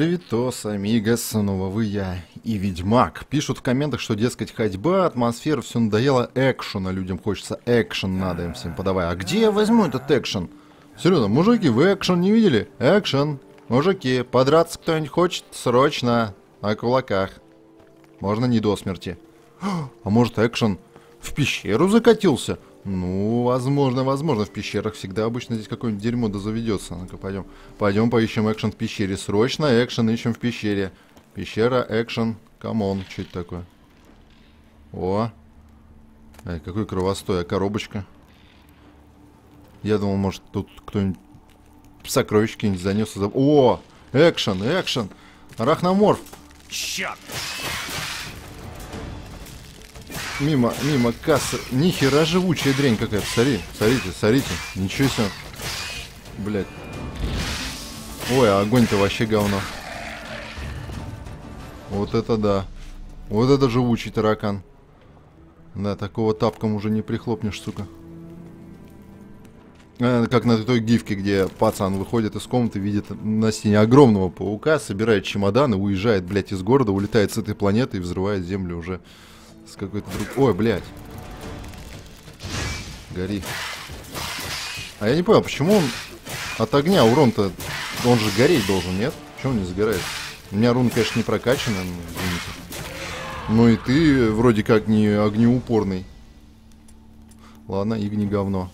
Привитос, амигос, снова вы я и Ведьмак. Пишут в комментах, что, дескать, ходьба, атмосфера, все надоело, экшена людям хочется, экшен надо им всем подавай. А где я возьму этот экшен? Серьезно, мужики, вы экшен не видели? Экшен. Мужики, подраться кто-нибудь хочет? Срочно. О кулаках. Можно не до смерти. А может экшен в пещеру закатился? Ну, возможно, возможно. В пещерах всегда обычно здесь какое-нибудь дерьмо да заведется. Ну-ка, пойдем. Пойдем поищем экшен в пещере. Срочно экшен ищем в пещере. Пещера, экшен. Come on. Что это такое? О. Эй, какой кровостой. А коробочка? Я думал, может, тут кто-нибудь сокровища какие-нибудь занес. За... О! Экшен, экшен. Арахноморф. Черт! Мимо, мимо кассы. Нихера живучая дрянь какая-то. Смотри, смотрите, смотрите. Ничего себе. Блять. Ой, а огонь-то вообще говно. Вот это да. Вот это живучий таракан. Да, такого тапком уже не прихлопнешь, сука. Э, Как на той гифке, где пацан выходит из комнаты, видит на стене огромного паука, собирает чемоданы, уезжает, блядь, из города, улетает с этой планеты и взрывает землю уже с какой-то. Ой, блядь. Гори. А я не понял, почему он от огня урон-то... Он же гореть должен, нет? Почему он не загорает? У меня рун, конечно, не прокачан, ну, извините. Ну и ты вроде как не огнеупорный. Ладно, игни говно.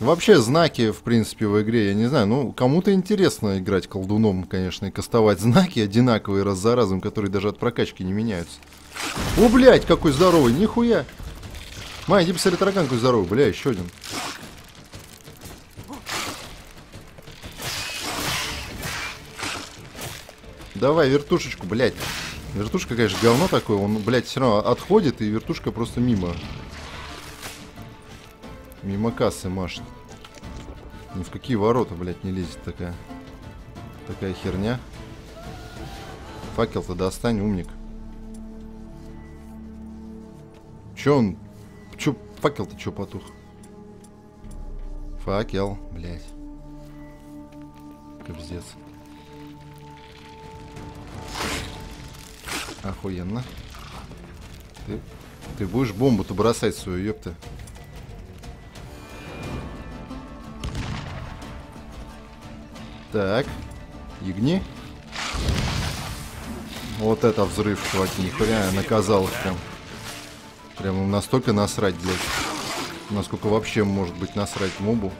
Вообще, знаки, в принципе, в игре, я не знаю, ну, кому-то интересно играть колдуном, конечно, и кастовать знаки одинаковые раз за разом, которые даже от прокачки не меняются. О, блядь, какой здоровый, нихуя. Май, иди посмотри, таракан какой здоровый, бля, еще один. Давай, вертушечку, блядь. Вертушка, конечно, говно такое, он, блядь, все равно отходит, и вертушка просто мимо. Мимо кассы машет. Ни в какие ворота, блядь, не лезет такая. Такая херня. Факел-то достань, умник. Чё он... Чё... Факел-то чё потух? Факел, блядь. Кобздец. Охуенно. Ты... Ты будешь бомбу-то бросать свою, ёпта. Так. Ягни. Вот это взрыв, чуваки, нихуя наказал их прям. Прям настолько насрать, блядь. Насколько вообще может быть насрать мобу.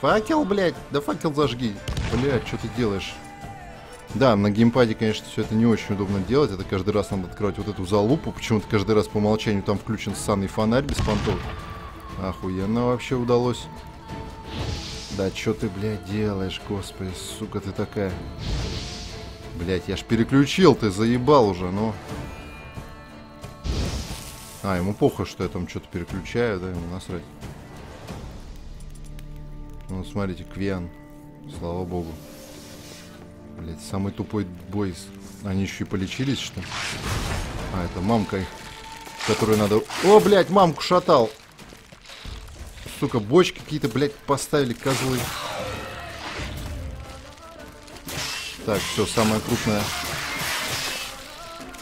Факел, блядь, да факел зажги. Блядь, что ты делаешь? Да, на геймпаде, конечно, все это не очень удобно делать. Это каждый раз надо открывать вот эту залупу. Почему-то каждый раз по умолчанию там включен ссаный фонарь без понтов. Охуенно вообще удалось. Да что ты, блядь, делаешь, господи, сука ты такая. Блядь, я ж переключил, ты заебал уже, ну. А, ему похуй, что я там что-то переключаю, да, ему насрать. Ну, смотрите, Квиан. Слава богу. Блять, самый тупой бой. Они еще и полечились, что ли? А, это мамка их. Которую надо... О, блядь, мамку шатал! Сука, бочки какие-то, блядь, поставили, козлы. Так, все, самая крупная.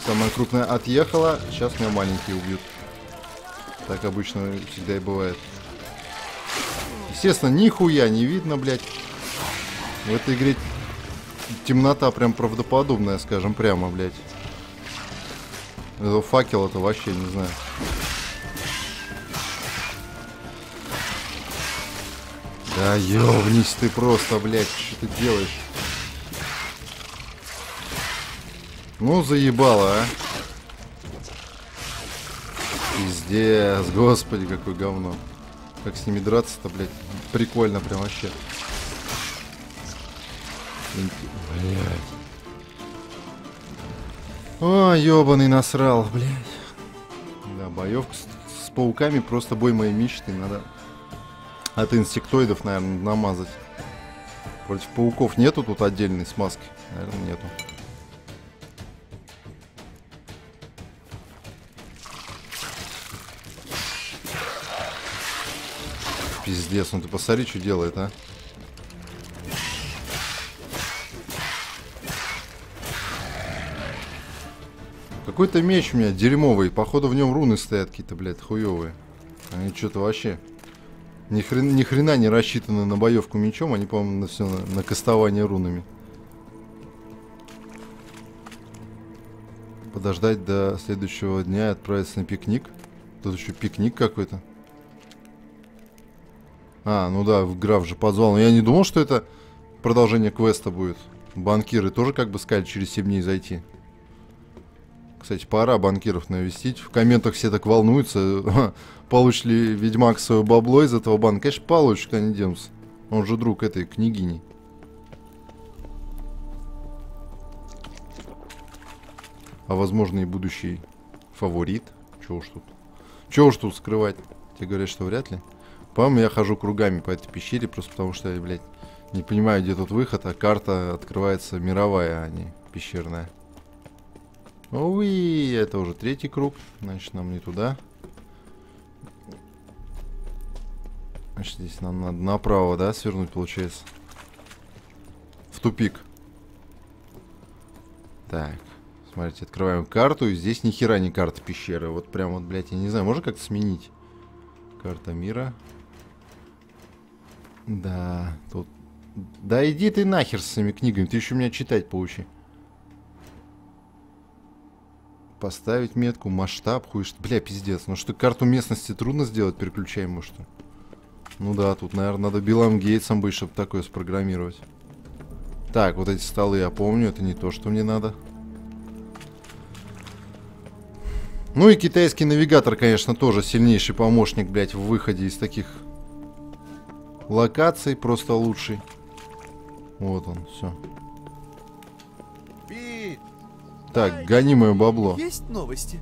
Самая крупная отъехала. Сейчас меня маленькие убьют. Так обычно всегда и бывает. Естественно, нихуя не видно, блядь. В этой игре темнота прям правдоподобная, скажем прямо, блядь. Это факел это вообще не знаю. Да ёбнись ты просто, блядь, что ты делаешь? Ну, заебало, а. Пиздец, господи, какое говно. Как с ними драться-то, блядь, прикольно прям вообще. Блядь. О, ёбаный насрал, блядь. Да, боевка с, с пауками просто бой моей мечты. Надо от инсектоидов, наверное, намазать. Против пауков нету тут отдельной смазки? Наверное, нету. Пиздец, ну ты посмотри, что делает, а. Какой-то меч у меня дерьмовый. Походу в нем руны стоят какие-то, блядь, хуевые. Они что-то вообще... Ни, хрен, ни хрена не рассчитаны на боевку мечом, они, по-моему, на все на, на кастование рунами. Подождать до следующего дня и отправиться на пикник. Тут еще пикник какой-то. А, ну да, граф же позвал. Но я не думал, что это продолжение квеста будет. Банкиры тоже как бы сказали через 7 дней зайти. Кстати, пора банкиров навестить. В комментах все так волнуются. Получит ли Ведьмак свое бабло из этого банка? Конечно, получит, куда не. Он же друг этой княгини. А возможно и будущий фаворит. Чего уж тут? Чего уж тут скрывать? Тебе говорят, что вряд ли. По-моему, я хожу кругами по этой пещере, просто потому что я, блядь, не понимаю, где тут выход, а карта открывается мировая, а не пещерная. Ой, это уже третий круг, значит, нам не туда. Значит, здесь нам надо направо, да, свернуть, получается? В тупик. Так, смотрите, открываем карту, и здесь ни хера не карта пещеры. Вот прям вот, блядь, я не знаю, можно как-то сменить? Карта мира. Да, тут... Да иди ты нахер с своими книгами, ты еще меня читать поучи. Поставить метку, масштаб, хуй что. Бля, пиздец. Ну что, карту местности трудно сделать переключаемую, что Ну да, тут, наверное, надо Биллом Гейтсом быть, чтобы такое спрограммировать. Так, вот эти столы я помню, это не то, что мне надо. Ну и китайский навигатор, конечно, тоже сильнейший помощник, блядь, в выходе из таких локаций, просто лучший. Вот он, все. Так, гони мое бабло. Есть новости?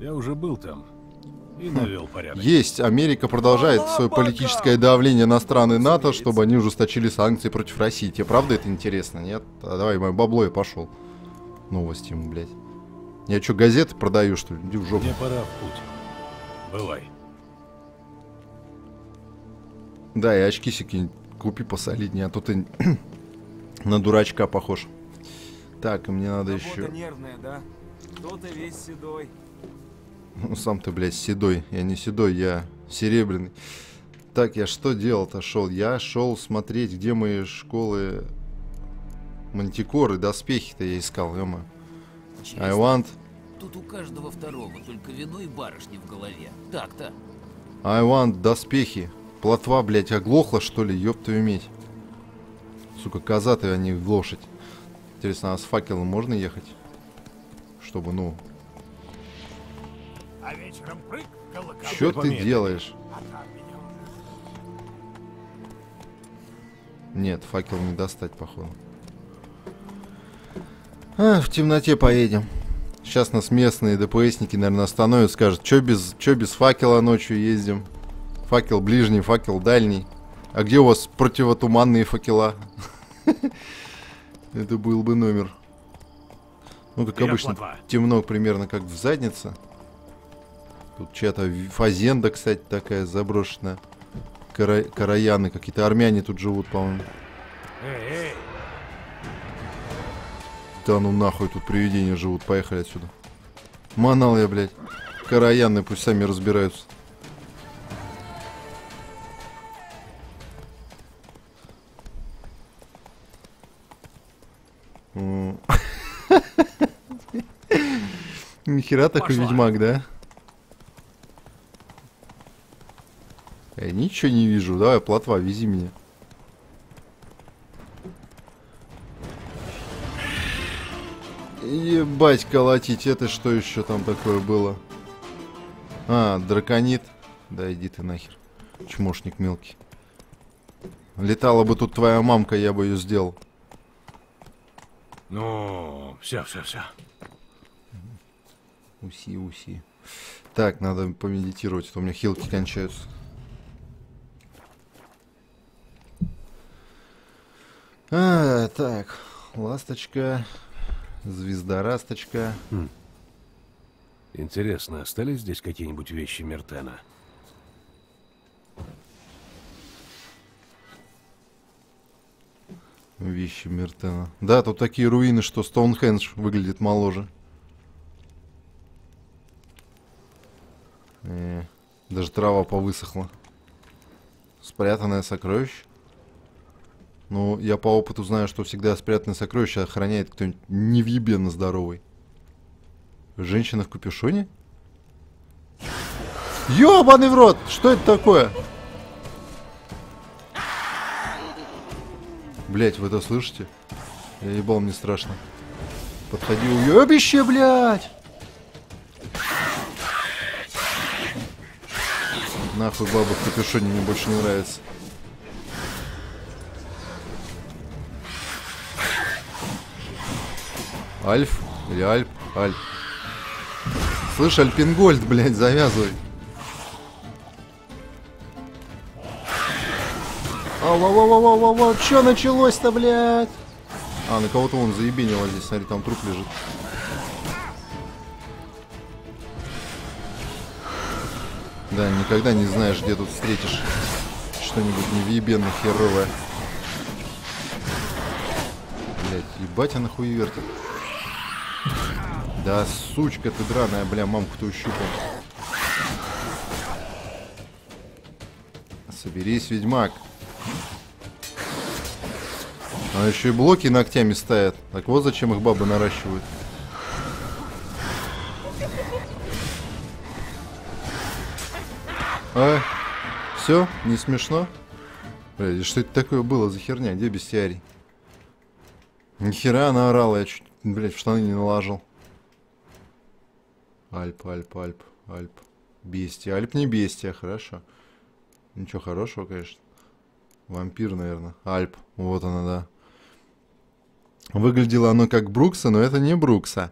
Я уже был там и навел порядок. Есть. Америка продолжает свое политическое давление на страны НАТО, чтобы они ужесточили санкции против России. Тебе правда это интересно, нет? А давай, мое бабло я пошел. Новости ему, блядь. Я что, газеты продаю, что ли? Иди в жопу. Мне пора в путь. Бывай. Да, и очки сики купи посолиднее, а то ты на дурачка похож. Так, и мне надо Работа еще... нервная, да? Кто-то весь седой. Ну, сам ты, блядь, седой. Я не седой, я серебряный. Так, я что делал-то шел? Я шел смотреть, где мои школы мантикоры, доспехи-то я искал, ё I want... Тут у каждого второго только вино и барышни в голове. Так-то. I want доспехи. Плотва, блядь, оглохла, что ли? Ёб твою медь. Сука, коза ты, а не лошадь. Интересно, а с факелом можно ехать? Чтобы, ну... А вечером прыг. Чё ты делаешь? Нет, факел не достать, походу. А, в темноте поедем. Сейчас нас местные ДПСники, наверное, остановят, скажут, чё без, чё без факела ночью ездим? Факел ближний, факел дальний. А где у вас противотуманные факела? Это был бы номер. Ну, как обычно, темно примерно как в заднице. Тут чья-то фазенда, кстати, такая заброшенная. Кара... Караяны, какие-то армяне тут живут, по-моему. Да ну нахуй, тут привидения живут, поехали отсюда. Манал я, блядь. Караяны пусть сами разбираются. Нихера такой ведьмак, да? Я ничего не вижу. Давай, плотва, вези меня. Ебать, колотить, это что еще там такое было? А, драконит. Да иди ты нахер. Чмошник мелкий. Летала бы тут твоя мамка, я бы ее сделал. Ну, все, все, все. Уси, уси. Так, надо помедитировать, а то у меня хилки кончаются. А, так, ласточка, звездорасточка. Интересно, остались здесь какие-нибудь вещи Мертена? Вещи Мертена. Да, тут такие руины, что Стоунхендж выглядит моложе. Э, даже трава повысохла. Спрятанное сокровище. Ну, я по опыту знаю, что всегда спрятанное сокровище охраняет кто-нибудь невъебенно здоровый. Женщина в капюшоне? Ёбаный в рот! Что это такое? Блять, вы это слышите? Я ебал, мне страшно. Подходи, уебище, блядь! Нахуй баба в капюшоне мне больше не нравится. Альф или Альп? Альп. Слышь, Альпингольд, блядь, завязывай. Ау-ау-ау-ау-ау-ау, чё началось-то, блядь? А, на кого-то он заебенило здесь, смотри, там труп лежит. Да, никогда не знаешь, где тут встретишь что-нибудь невъебенно херовое. Блять, ебать она хуевертит. Да, сучка ты драная, бля, мамку-то ущупал. Соберись, ведьмак. Она еще и блоки ногтями ставит. Так вот зачем их бабы наращивают. А? Все? Не смешно? Блядь, что это такое было за херня? Где бестиарий? Нихера она орала, я чуть, блядь, в штаны не наложил. Альп, Альп, Альп, Альп. Бестия. Альп не бестия, хорошо. Ничего хорошего, конечно. Вампир, наверное. Альп. Вот она, да. Выглядело оно как Брукса, но это не Брукса.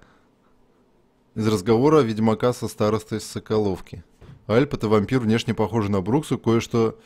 Из разговора Ведьмака со старостой Соколовки. Альп это вампир, внешне похожий на Бруксу, кое-что...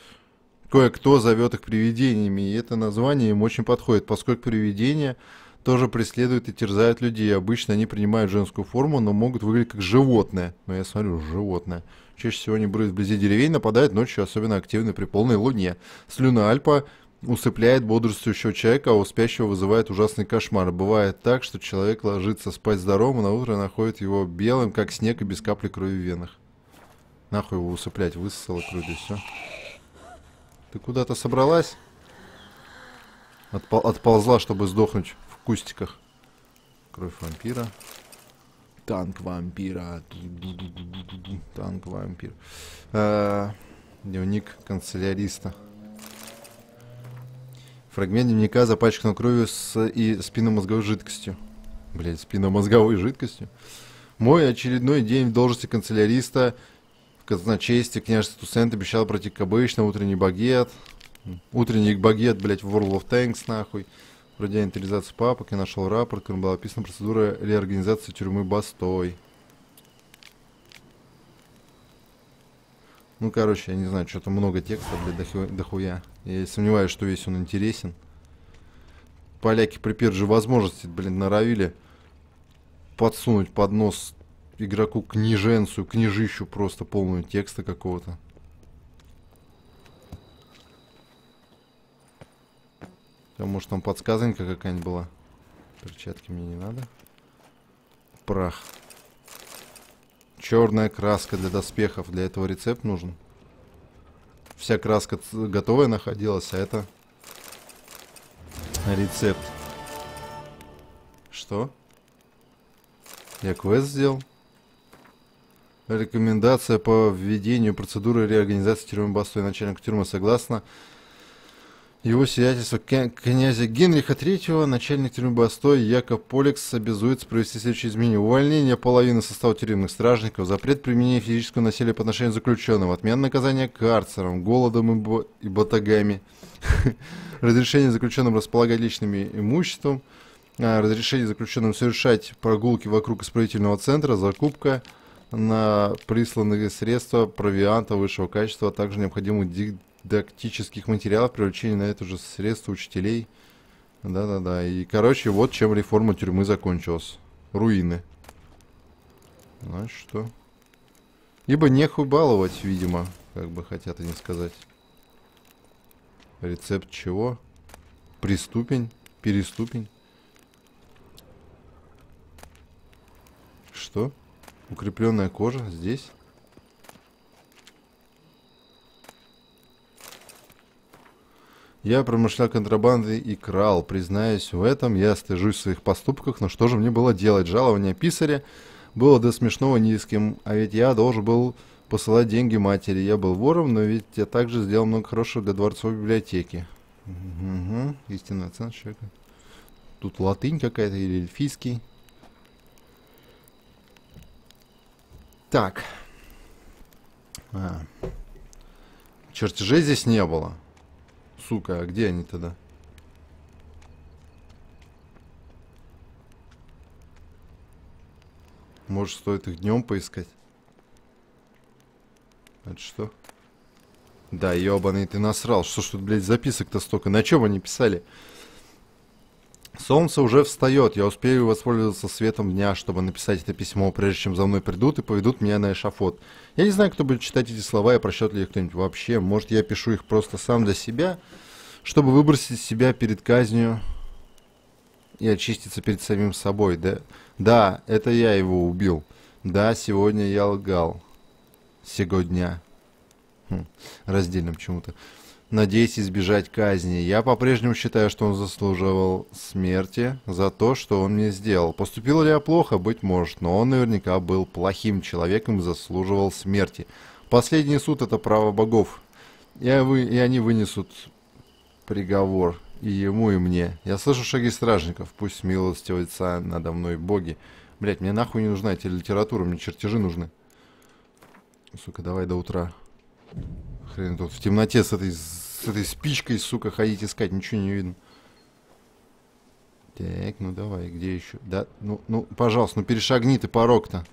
Кое-кто зовет их привидениями, и это название им очень подходит, поскольку привидения тоже преследуют и терзают людей. Обычно они принимают женскую форму, но могут выглядеть как животное. Но я смотрю, животное. Чаще всего они бродят вблизи деревень, нападают ночью, особенно активны при полной луне. Слюна Альпа усыпляет бодрствующего человека, а у спящего вызывает ужасный кошмар. Бывает так, что человек ложится спать здоровым, а на утро находит его белым, как снег и без капли крови в венах. Нахуй его усыплять, высосала кровь и все. Ты куда-то собралась? Отпол отползла, чтобы сдохнуть в кустиках. Кровь вампира. Танк вампира. Танк вампир. А, дневник канцеляриста. Фрагмент дневника запачкан кровью с и спинномозговой жидкостью. Блять, спинномозговой жидкостью. Мой очередной день в должности канцеляриста в казначействе княжества Тусент обещал пройти как обычно, утренний багет. Утренний багет, блять, в World of Tanks, нахуй. Вроде инвентаризации папок, я нашел рапорт, в котором была описана процедура реорганизации тюрьмы Бастой. Ну, короче, я не знаю, что-то много текста, блядь, дохуя. Я сомневаюсь, что весь он интересен. Поляки при первой же возможности, блин, норовили подсунуть под нос игроку книженцию, книжищу просто полную текста какого-то. А может там подсказанка какая-нибудь была? Перчатки мне не надо. Прах. Черная краска для доспехов. Для этого рецепт нужен. Вся краска готовая находилась, а это рецепт. Что? Я квест сделал? Рекомендация по введению процедуры реорганизации тюрьмы Бастой. Начальник тюрьмы согласно его сиятельство князя Генриха III, начальник тюрьмы Бастой, Яков Полекс обязуется провести следующие изменения. Увольнение половины состава тюремных стражников, запрет применения физического насилия по отношению к заключенным, отмена наказания карцером, голодом и, бо и батагами, разрешение заключенным располагать личными имуществом, а, разрешение заключенным совершать прогулки вокруг исправительного центра, закупка на присланные средства провианта высшего качества, а также необходимых дидактических материалов, привлечение на это же средства учителей. Да-да-да. И, короче, вот чем реформа тюрьмы закончилась. Руины. Значит, что? Ибо нехуй баловать, видимо, как бы хотят они сказать. Рецепт чего? Приступень? Переступень? Что? Укрепленная кожа здесь? Я промышлял контрабандой и крал. Признаюсь, в этом я стыжусь в своих поступках, но что же мне было делать? Жалование писаря было до смешного низким, а ведь я должен был посылать деньги матери. Я был вором, но ведь я также сделал много хорошего для дворцовой библиотеки. Угу, истинная цена человека. Тут латынь какая-то или эльфийский. Так. А. Чертежей здесь не было. Сука, а где они тогда? Может, стоит их днем поискать? Это что? Да, ебаный ты насрал. Что ж тут, блядь, записок-то столько? На чем они писали? Солнце уже встает. Я успею воспользоваться светом дня, чтобы написать это письмо, прежде чем за мной придут и поведут меня на эшафот. Я не знаю, кто будет читать эти слова и прочтет ли их кто-нибудь вообще. Может, я пишу их просто сам для себя, чтобы выбросить себя перед казнью и очиститься перед самим собой. Да, да это я его убил. Да, сегодня я лгал. Сегодня. Хм, раздельно почему-то надеясь избежать казни. Я по-прежнему считаю, что он заслуживал смерти за то, что он мне сделал. Поступил ли я плохо? Быть может, но он наверняка был плохим человеком и заслуживал смерти. Последний суд — это право богов. И, вы, и они вынесут приговор и ему, и мне. Я слышу шаги стражников. Пусть милостивятся надо мной боги. Блять, мне нахуй не нужна эта литература, мне чертежи нужны. Сука, давай до утра. Хрен тут в темноте с этой, с этой спичкой, сука, ходить искать, ничего не видно. Так, ну давай, где еще? Да, ну, ну, пожалуйста, ну перешагни ты порог-то.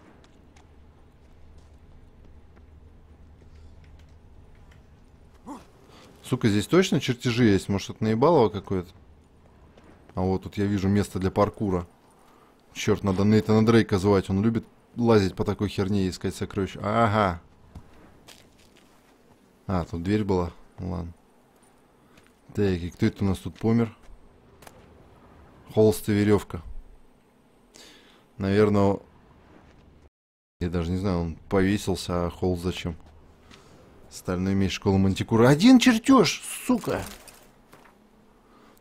Сука, здесь точно чертежи есть? Может, это наебалово какое-то? А вот тут я вижу место для паркура. Черт, надо Нейтана Дрейка звать. Он любит лазить по такой херне и искать сокровища. Ага, а, тут дверь была. Ладно. Так, и кто это у нас тут помер? Холст и веревка. Наверное, я даже не знаю, он повесился, а холст зачем? Стальной меч школы Мантикура. Один чертеж, сука!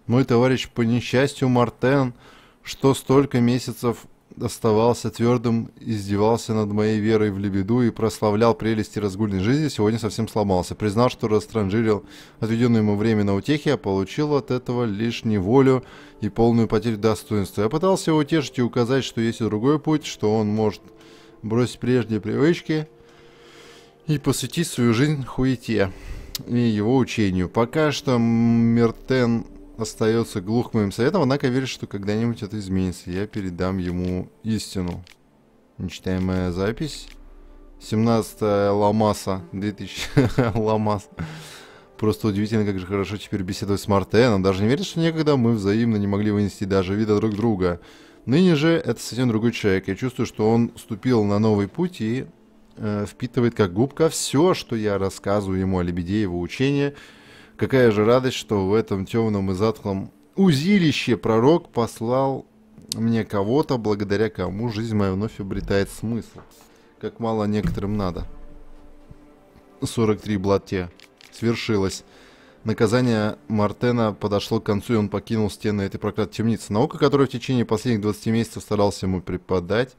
Мой товарищ по несчастью Мартен, что столько месяцев оставался твердым, издевался над моей верой в лебеду и прославлял прелести разгульной жизни, сегодня совсем сломался. Признал, что растранжирил отведенное ему время на утехи, а получил от этого лишь неволю и полную потерю достоинства. Я пытался его утешить и указать, что есть и другой путь, что он может бросить прежние привычки и посвятить свою жизнь хуете и его учению. Пока что Мертен остается глух моим советам, однако верит, что когда-нибудь это изменится. Я передам ему истину. Нечитаемая запись. 17 Ламаса. 2000 Ламас. Просто удивительно, как же хорошо теперь беседовать с Мартеном. Даже не верит, что некогда мы взаимно не могли вынести даже вида друг друга. Ныне же это совсем другой человек. Я чувствую, что он ступил на новый путь и э, впитывает как губка все, что я рассказываю ему о лебеде его учения – Какая же радость, что в этом темном и затхлом узилище пророк послал мне кого-то, благодаря кому жизнь моя вновь обретает смысл. Как мало некоторым надо. 43 блатте. Свершилось. Наказание Мартена подошло к концу, и он покинул стены этой проклятой темницы. Наука, которая в течение последних 20 месяцев старался ему преподать,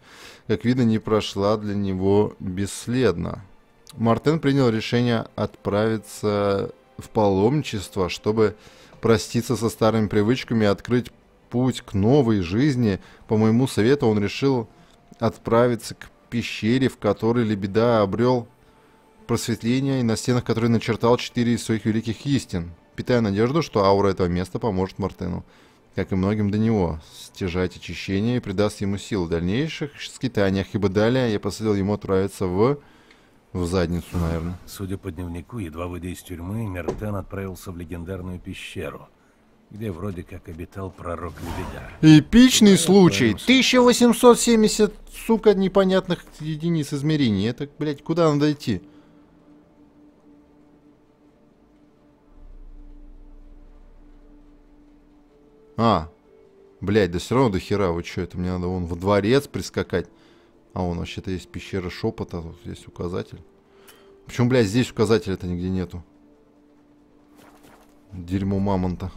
как видно, не прошла для него бесследно. Мартен принял решение отправиться в паломничество, чтобы проститься со старыми привычками и открыть путь к новой жизни. По моему совету он решил отправиться к пещере, в которой Лебеда обрел просветление и на стенах которой начертал четыре из своих великих истин, питая надежду, что аура этого места поможет Мартену, как и многим до него, стяжать очищение и придаст ему сил в дальнейших скитаниях, ибо далее я посоветовал ему отправиться в в задницу, наверное. Судя по дневнику, едва выйдя из тюрьмы, Мертен отправился в легендарную пещеру, где вроде как обитал пророк Лебеда. Эпичный случай. 1870, сука, непонятных единиц измерений. Это, блядь, куда надо идти? А, блядь, да все равно до хера, вы что, это мне надо вон во дворец прискакать. А вон вообще-то есть пещера шепота, тут есть указатель. Почему, блядь, здесь указателя-то нигде нету? Дерьмо мамонта.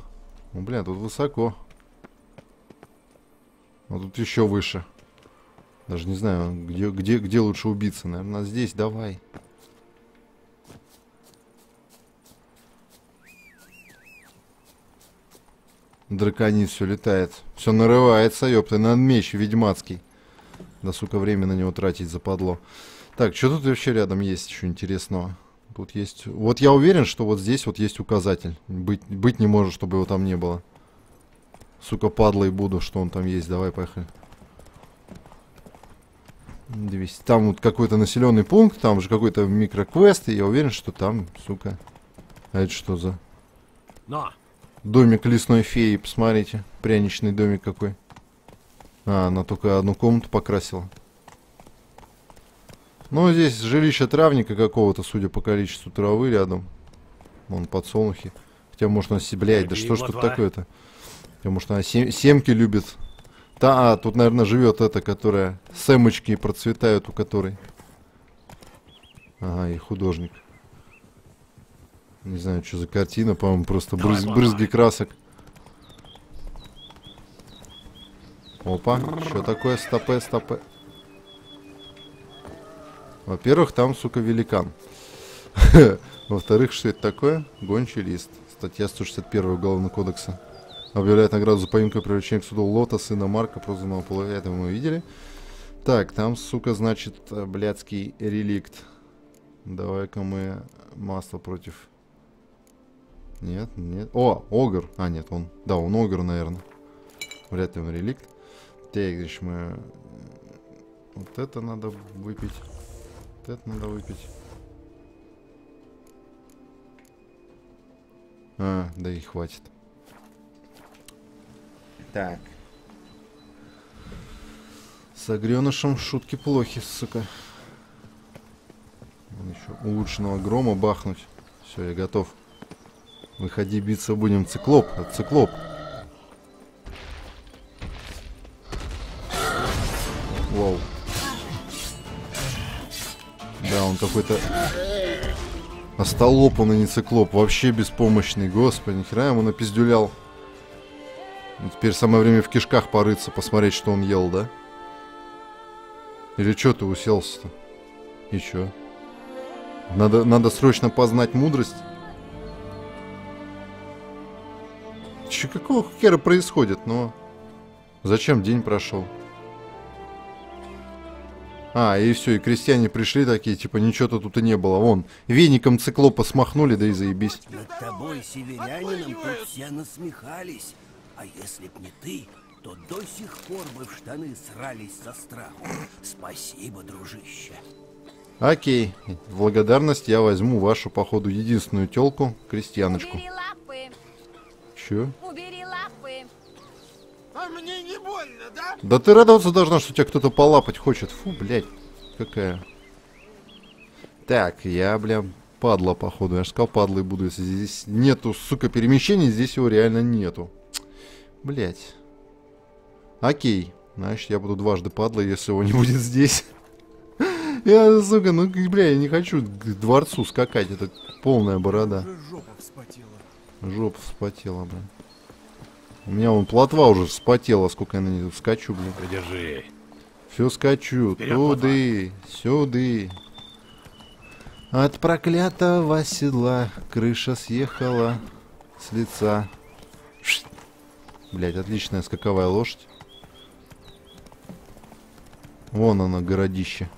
Ну, бля, тут высоко. А тут еще выше. Даже не знаю, где, где, где лучше убиться. Наверное, здесь давай. Драконит все летает. Все нарывается, ёпта, на меч ведьмацкий. Да, сука, время на него тратить западло. Так, что тут вообще рядом есть еще интересного? Тут есть... Вот я уверен, что вот здесь вот есть указатель. Быть, быть не может, чтобы его там не было. Сука, падлой буду, что он там есть. Давай, поехали. 200. Там вот какой-то населенный пункт, там же какой-то микроквест, и я уверен, что там, сука... А это что за... Но! Домик лесной феи, посмотрите. Пряничный домик какой. А, она только одну комнату покрасила. Ну, здесь жилище травника какого-то, судя по количеству травы рядом. Вон подсолнухи. Хотя, может, она блядь, да что ж тут такое-то? Хотя, может, она сем семки любит. Та, а, тут, наверное, живет эта, которая... Сэмочки процветают у которой. Ага, и художник. Не знаю, что за картина, по-моему, просто брыз, брызги красок. Опа, что такое? Стопе, стопе. Во-первых, там, сука, великан. Во-вторых, что это такое? Гончий лист. Статья 161 Уголовного кодекса. Объявляет награду за поимку и привлечение к суду Лота, сына Марка, прозванного Половия. Это мы видели. Так, там, сука, значит, э, блядский реликт. Давай-ка мы масло против... Нет, нет. О, Огр. А, нет, он... Да, он Огр, наверное. Вряд ли он реликт. Так, здесь мы... Вот это надо выпить. Вот это надо выпить. А, да и хватит. Так. С огренышем шутки плохи, сука. Еще улучшенного грома бахнуть. Все, я готов. Выходи, биться будем. Циклоп, циклоп. Какой-то остолопанный не циклоп. Вообще беспомощный. Господи, нихера ему напиздюлял. Ну, теперь самое время в кишках порыться, посмотреть, что он ел, да? Или что ты уселся-то? И чё? Надо, надо срочно познать мудрость. Че, какого хера происходит? Но зачем день прошел? А, и все, и крестьяне пришли такие, типа, ничего-то тут и не было. Вон, веником циклопа смахнули, да и заебись. Над тобой, северянином, тут все насмехались. А если б не ты, то до сих пор бы в штаны срались со страху. Спасибо, дружище. Окей, в благодарность я возьму вашу, походу, единственную телку, крестьяночку. Убери лапы. Че? Убери лапы. А мне не больно, да? Да ты радоваться должна, что тебя кто-то полапать хочет. Фу, блядь, какая. Так, я, бля, падла, походу. Я же сказал, падлой буду, если здесь нету, сука, перемещений, здесь его реально нету. Блять. Окей. Значит, я буду дважды падла, если его не будет здесь. Я, сука, ну, бля, я не хочу к дворцу скакать. Это полная борода. Жопа вспотела. Жопа вспотела, бля. У меня вон плотва уже вспотела, сколько я на ней скачу, блин. Придержи. Все скачу. Вперед, Туды, сюды. От проклятого седла крыша съехала с лица. Блять, отличная скаковая лошадь. Вон она, городище.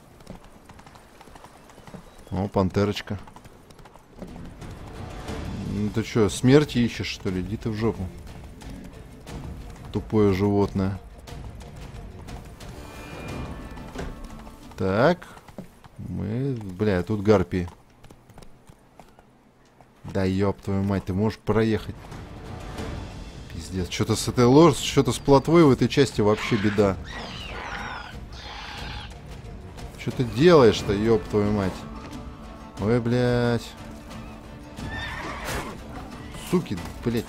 О, пантерочка. Ну ты что, смерти ищешь, что ли? Иди ты в жопу. Тупое животное. Так. Мы... Бля, тут гарпии. Да ёб твою мать, ты можешь проехать. Пиздец. Что-то с этой ложь, что-то с плотвой в этой части вообще беда. Что ты делаешь-то, ёб твою мать? Ой, блядь. Суки, блядь.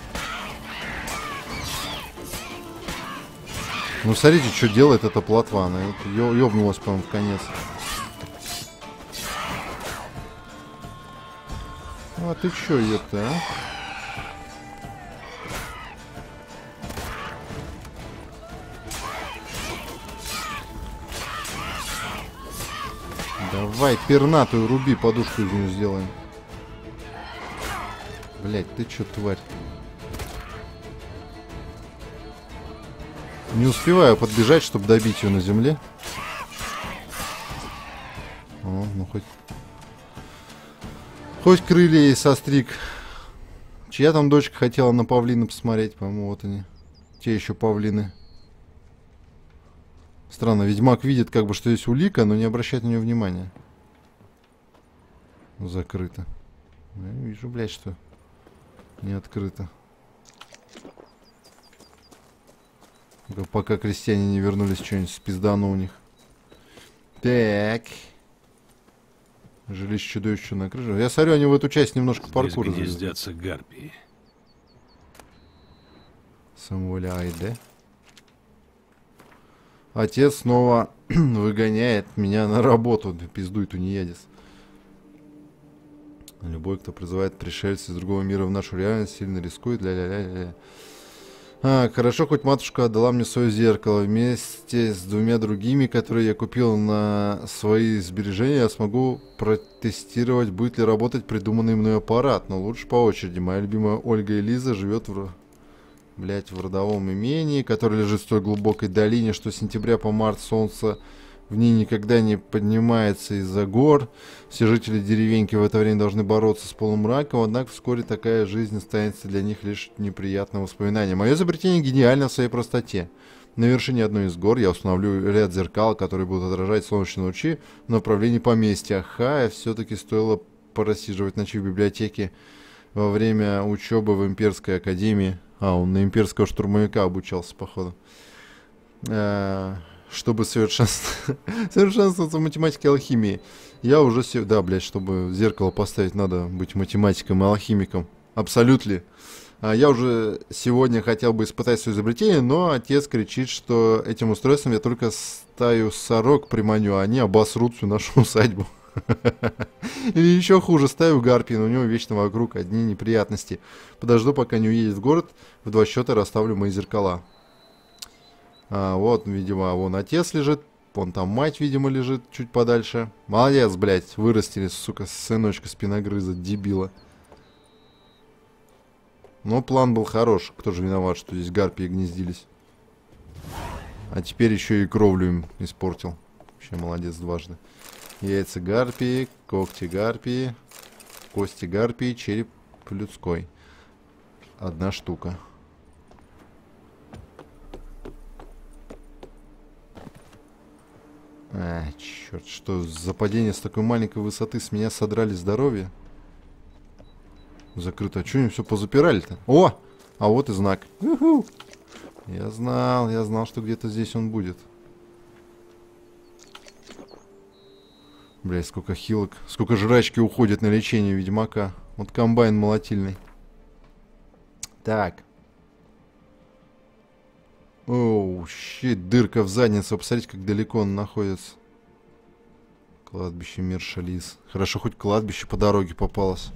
Ну, смотрите, что делает эта плотва, Она ёбнулась, по-моему, в конец. Ну, а ты чё, ёпта, а? Давай, пернатую руби, подушку из нее сделаем. Блять, ты чё, тварь? Не успеваю подбежать, чтобы добить ее на земле. О, ну хоть... Хоть крылья ей состриг. Чья там дочка хотела на павлина посмотреть? По-моему, вот они. Те еще павлины. Странно, Ведьмак видит, как бы, что есть улика, но не обращает на нее внимания. Закрыто. Я вижу, блядь, что не открыто. Пока крестьяне не вернулись, что-нибудь спиздано у них. Так. Жилище чудовища на крыше. Я смотрю, они в эту часть немножко Здесь паркура гнездятся гарпии. Самуэля Айде. Отец снова выгоняет меня на работу. Да пиздуй, тунеядец. Любой, кто призывает пришельцев из другого мира в нашу реальность, сильно рискует. Ля-ля-ля-ля. А, хорошо, хоть матушка отдала мне свое зеркало. Вместе с двумя другими, которые я купил на свои сбережения, я смогу протестировать, будет ли работать придуманный мной аппарат. Но лучше по очереди. Моя любимая Ольга Элиза живет в блять, в родовом имении, которое лежит в той глубокой долине, что с сентября по март солнце в ней никогда не поднимается из-за гор. Все жители деревеньки в это время должны бороться с полумраком, однако вскоре такая жизнь останется для них лишь неприятным воспоминанием. Мое изобретение гениально в своей простоте. На вершине одной из гор я установлю ряд зеркал, которые будут отражать солнечные лучи в направлении поместья. Ха, все-таки стоило порассиживать ночи в библиотеке во время учебы в имперской академии. А, он на имперского штурмовика обучался, походу. Э, Чтобы совершенствоваться, совершенствоваться в математике и алхимии. Я уже... се- Да, блядь, чтобы зеркало поставить, надо быть математиком и алхимиком. Абсолютно. А Я уже сегодня хотел бы испытать свое изобретение, но отец кричит, что этим устройством я только стаю сорок приманю, а они обосрут всю нашу усадьбу. Или еще хуже, ставлю гарпии, но у него вечно вокруг одни неприятности. Подожду, пока не уедет в город, в два счета расставлю мои зеркала. А, вот, видимо, вон отец лежит, вон там мать, видимо, лежит чуть подальше. Молодец, блядь, вырастили, сука, сыночка спиногрыза, дебила. Но план был хорош, кто же виноват, что здесь гарпии гнездились. А теперь еще и кровлю им испортил. Вообще молодец дважды. Яйца гарпии, когти гарпии, кости гарпии, череп людской. Одна штука. А, черт, что за падение с такой маленькой высоты с меня содрали здоровье? Закрыто. А что они все позапирали-то? О! А вот и знак. Я знал, я знал, что где-то здесь он будет. Блять, сколько хилок, сколько жрачки уходит на лечение ведьмака. Вот комбайн молотильный. Так. Оу, щит, дырка в заднице. Посмотрите, как далеко он находится. Кладбище Мершалис. Хорошо, хоть кладбище по дороге попалось.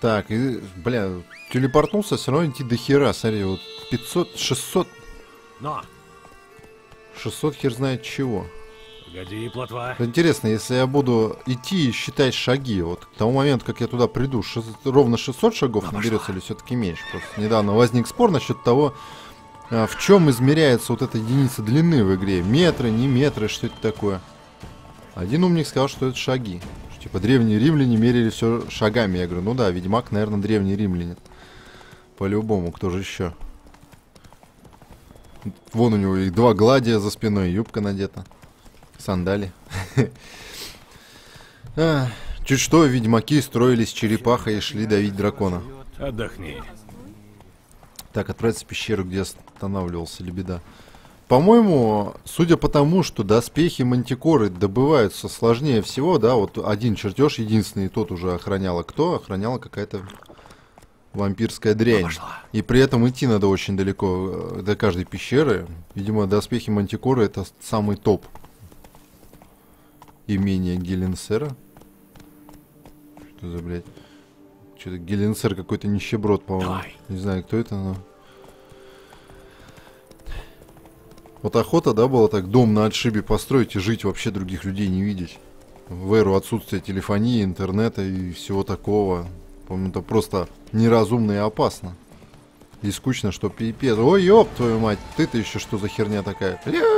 Так, и, бля, телепортнулся, все равно идти до хера. Смотри, вот 500, 600, Но! 600 хер знает чего. Погоди, плотва. Интересно, если я буду идти и считать шаги, вот к тому моменту, как я туда приду, шест- ровно 600 шагов наберется или все-таки меньше? Просто недавно возник спор насчет того, а, в чем измеряется вот эта единица длины в игре. Метры, не метры, что это такое? Один умник сказал, что это шаги. Что, типа древние римляне мерили все шагами. Я говорю, ну да, Ведьмак, наверное, древний римлянин. По-любому, кто же еще? Вон у него и два гладия за спиной, юбка надета. Сандали. А, Чуть что, ведьмаки строились черепахой и шли давить дракона. Отдохни. Так, отправиться в пещеру, где останавливался Лебеда. По-моему, судя по тому, что доспехи мантикоры добываются сложнее всего, да, вот один чертеж единственный, тот уже охраняла кто? Охраняла какая-то вампирская дрянь. И при этом идти надо очень далеко э, до каждой пещеры. Видимо, доспехи мантикоры это самый топ. Имение Геленсера. Что за, блядь? Что-то Геленсер какой-то нищеброд, по-моему. Не знаю, кто это, но... Вот охота, да, была так дом на отшибе построить и жить, вообще других людей не видеть. В эру отсутствия телефонии, интернета и всего такого. По-моему, это просто неразумно и опасно. И скучно, что пипец. Ой, ёб твою мать, ты-то еще что за херня такая? Блять!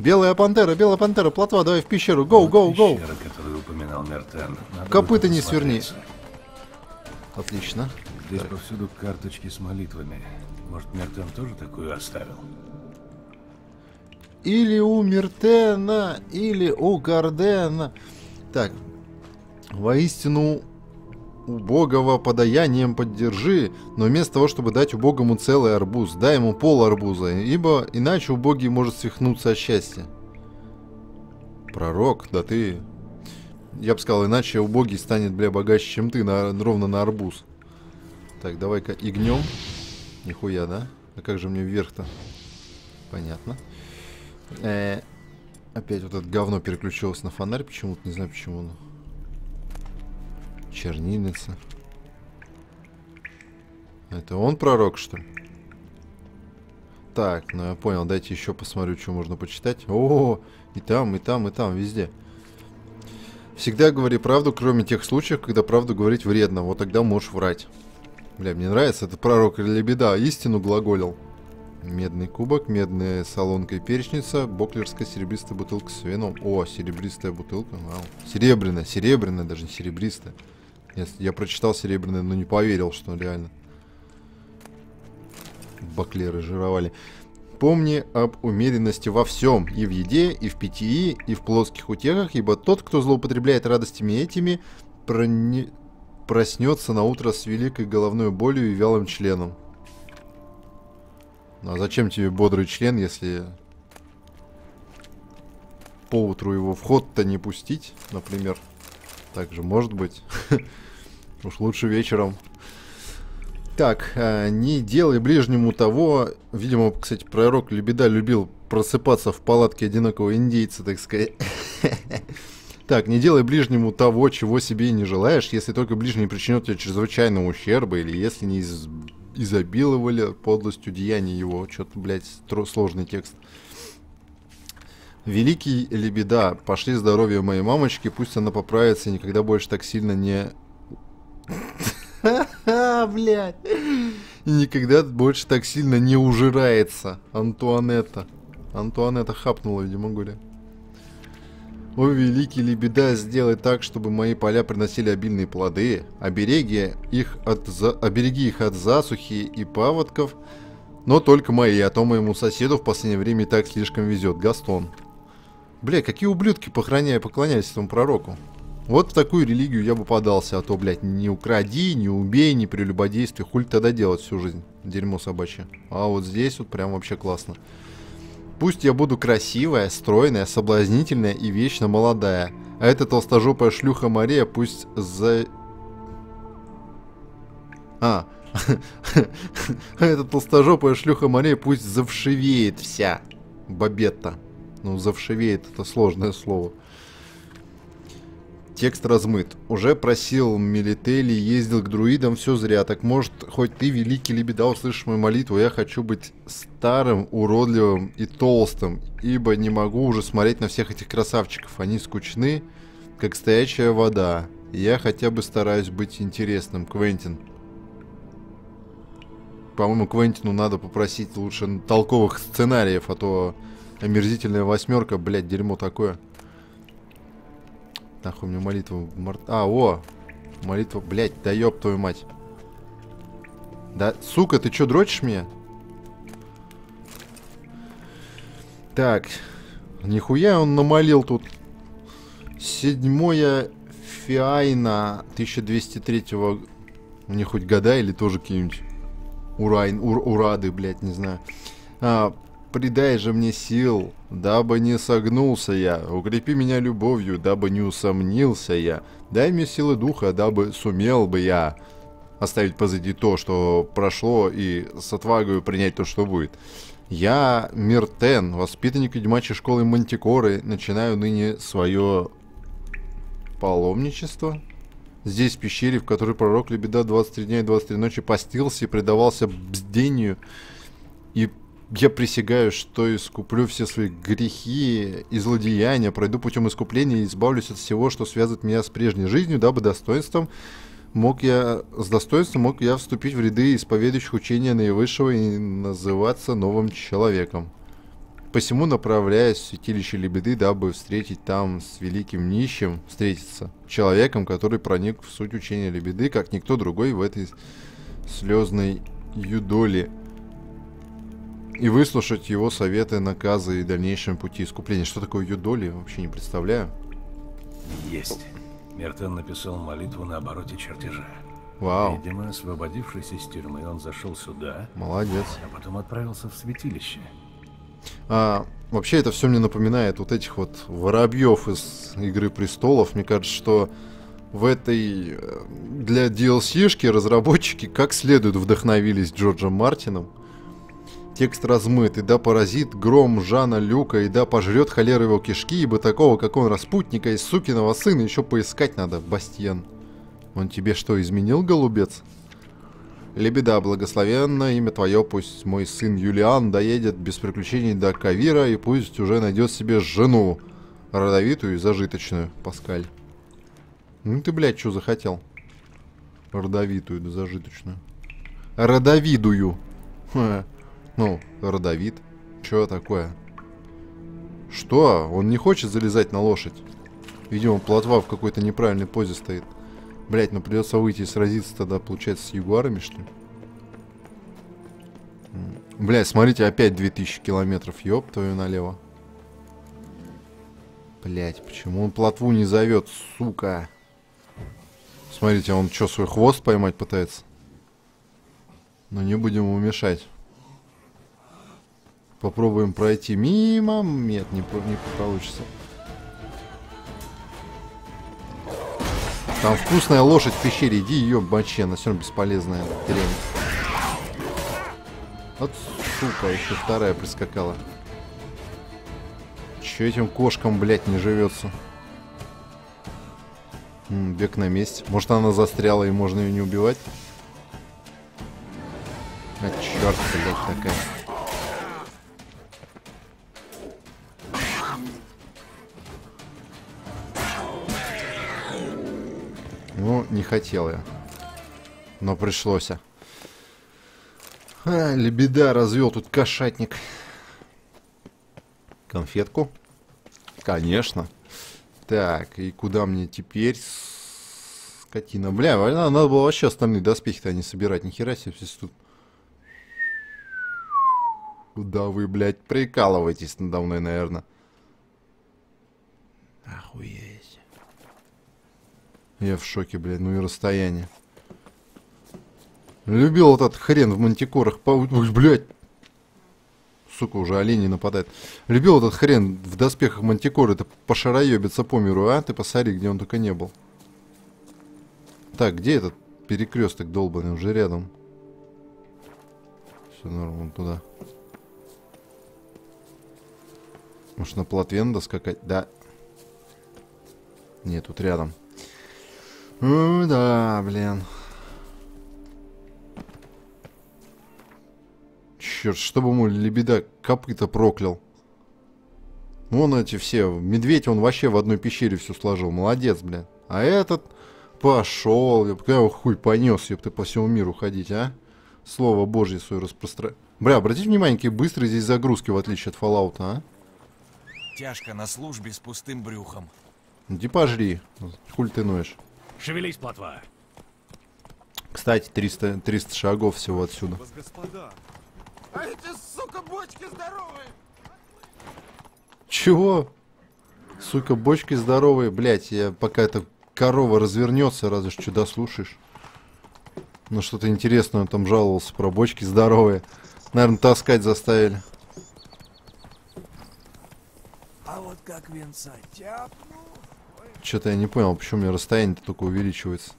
Белая пантера, белая пантера, плотва, давай в пещеру, гоу, гоу, гоу. пещера, которую упоминал Мертен. Надо Копыта не сверни. Отлично. Здесь повсюду карточки с молитвами. Может, Мертен тоже такую оставил? Или у Мертена, или у Гардена. Так, воистину убогого подаянием поддержи, но вместо того, чтобы дать убогому целый арбуз, дай ему пол арбуза, ибо иначе убогий может свихнуться от счастья. Пророк, да ты... Я бы сказал, иначе убогий станет, бля, богаче, чем ты, на, ровно на арбуз. Так, давай-ка игнем. Нихуя, да? А как же мне вверх-то? Понятно. Э, опять вот это говно переключилось на фонарь почему-то, не знаю почему. но. Чернильница. Это он пророк, что ли? Так, ну я понял, дайте еще посмотрю, что можно почитать. О, и там, и там, и там, везде. Всегда говори правду, кроме тех случаев, когда правду говорить вредно. Вот тогда можешь врать. Бля, мне нравится, это пророк или беда, истину глаголил. Медный кубок, медная солонка и перечница, боклерская серебристая бутылка с вином. О, серебристая бутылка, вау. Серебряная, серебряная, даже не серебристая. Я, я прочитал серебряная, но не поверил, что реально. Баклеры жировали. Помни об умеренности во всем, и в еде, и в питье, и в плоских утехах, ибо тот, кто злоупотребляет радостями этими, прони- проснется на утро с великой головной болью и вялым членом. Ну а зачем тебе бодрый член, если поутру его в ход-то не пустить, например? Так же может быть. Уж лучше вечером. Так, а, не делай ближнему того. Видимо, кстати, пророк Лебеда любил просыпаться в палатке одинокого индейца, так сказать. Так, не делай ближнему того, чего себе не желаешь, если только ближний причинет тебе чрезвычайного ущерба, или если не из- изобиловали подлостью деяний его. Что-то, блядь, сложный текст. Великий Лебеда, пошли здоровье моей мамочки, пусть она поправится и никогда больше так сильно не... Блядь. И никогда больше так сильно не ужирается. Антуанетта. Антуанетта хапнула, видимо, горе. О, великий Лебеда, сделай так, чтобы мои поля приносили обильные плоды. Обереги их от, за... Обереги их от засухи и паводков. Но только мои, а то моему соседу в последнее время и так слишком везет. Гастон. Бля, какие ублюдки, похороняя, поклоняясь этому пророку. Вот в такую религию я бы подался, а то, блядь, не укради, не убей, не прелюбодействуй. Хуль тогда делать всю жизнь? Дерьмо собачье. А вот здесь вот прям вообще классно. Пусть я буду красивая, стройная, соблазнительная и вечно молодая. А эта толстожопая шлюха Мария пусть за... А эта толстожопая шлюха Мария пусть завшивеет вся. Бабетта. Ну, завшивеет это сложное слово. Текст размыт. Уже просил Милители, ездил к друидам, все зря. Так может, хоть ты, великий Лебеда, услышишь мою молитву. Я хочу быть старым, уродливым и толстым, ибо не могу уже смотреть на всех этих красавчиков. Они скучны, как стоячая вода. Я хотя бы стараюсь быть интересным. Квентин. По-моему, Квентину надо попросить лучше толковых сценариев, а то омерзительная восьмерка, блядь, дерьмо такое. Нахуй мне молитву... мор- А, о! Молитва, блядь, да ёб твою мать. Да, сука, ты чё, дрочишь меня? Так, нихуя он намолил тут. Седьмое Фиайна 1203 У них хоть года или тоже какие-нибудь урайн, ур- урады, блядь, не знаю. А, придай же мне сил, дабы не согнулся я. Укрепи меня любовью, дабы не усомнился я. Дай мне силы духа, дабы сумел бы я оставить позади то, что прошло, и с отвагой принять то, что будет. Я Миртен, воспитанник ведьмачьей школы Мантикоры, начинаю ныне свое паломничество. Здесь, в пещере, в которой пророк Лебеда 23 дня и 23 ночи постился и предавался бздению и Я присягаю, что искуплю все свои грехи и злодеяния, пройду путем искупления и избавлюсь от всего, что связывает меня с прежней жизнью, дабы достоинством мог я, с достоинством мог я вступить в ряды исповедующих учения наивысшего и называться новым человеком. Посему направляясь в святилище Лебеды, дабы встретить там с великим нищим, встретиться, человеком, который проник в суть учения Лебеды, как никто другой в этой слезной юдоле, и выслушать его советы, наказы и дальнейшем пути искупления. Что такое юдоли, вообще не представляю. Есть. Мертен написал молитву на обороте чертежа. Вау, Видимо, освободившись из тюрьмы, он зашел сюда, молодец. а потом отправился в святилище. А, вообще это все мне напоминает вот этих вот воробьев из Игры Престолов. Мне кажется, что в этой э, для DLC-шки разработчики как следует вдохновились Джорджем Мартином. Текст размытый, да поразит гром Жана Люка, и да пожрет холера его кишки, ибо такого, как он, распутника из сукиного сына, еще поискать надо, Бастиен. Он тебе что, изменил, голубец? Лебеда, благословенно имя твое, пусть мой сын Юлиан доедет без приключений до Кавира, и пусть уже найдет себе жену, родовитую и зажиточную, Паскаль. Ну ты, блядь, что захотел? Родовитую да зажиточную. Родовидую. Ха. Ну, родовид. Что такое? Что? Он не хочет залезать на лошадь. Видимо, плотва в какой-то неправильной позе стоит. Блять, ну придется выйти и сразиться тогда, получается, с ягуарами, что ли? Блять, смотрите, опять 2000 километров, ёб твою налево. Блять, почему он плотву не зовет, сука? Смотрите, он что, свой хвост поймать пытается? Но не будем ему мешать. Попробуем пройти мимо. Нет, не, не получится. Там вкусная лошадь в пещере. Иди ее мочи, она все равно бесполезная. Дрянь. Вот сука, еще вторая прискакала. Че этим кошкам, блядь, не живется? М, бег на месте. Может она застряла и можно ее не убивать? А черт, блядь, такая. Не хотел я. Но пришлось. А, лебеда развел тут кошатник. Конфетку? Конечно. Так, и куда мне теперь? Скотина. Бля, надо, было вообще остальные доспехи-то не собирать. Нихера себе здесь тут. Куда вы, блядь, прикалываетесь надо мной, наверное. Охуеть. Я в шоке, блядь, ну и расстояние. Любил этот хрен в мантикорах. Блядь. Сука, уже олени нападают. Любил этот хрен в доспехах мантикоры. Это пошароебиться по миру, а? Ты посмотри, где он только не был. Так, где этот перекресток долбанный? Уже рядом. Все норм, вон туда. Может на плотве надо скакать? Да. Нет, тут рядом. Ну да, блин. Черт, чтобы ему лебеда копыта проклял. Вон эти все. Медведь он вообще в одной пещере все сложил. Молодец, блин. А этот пошел. Я бы хуй понес, ты по всему миру ходить, а? Слово Божье свое распространять. Бля, обратите внимание, какие быстрые здесь загрузки, в отличие от Fallout, а? Тяжко на службе с пустым брюхом. Иди пожри. Хуль ты ноешь. Шевелись, плотва! Кстати, 300, 300 шагов всего отсюда. Господа. А эти, сука, бочки здоровые. Чего? Сука, бочки здоровые. Блять, я пока эта корова развернется, разве что дослушаешь. Ну, что-то интересное он там жаловался про бочки здоровые. Наверное, таскать заставили. А вот как венца тяпну, Что-то я не понял, почему у меня расстояние только увеличивается.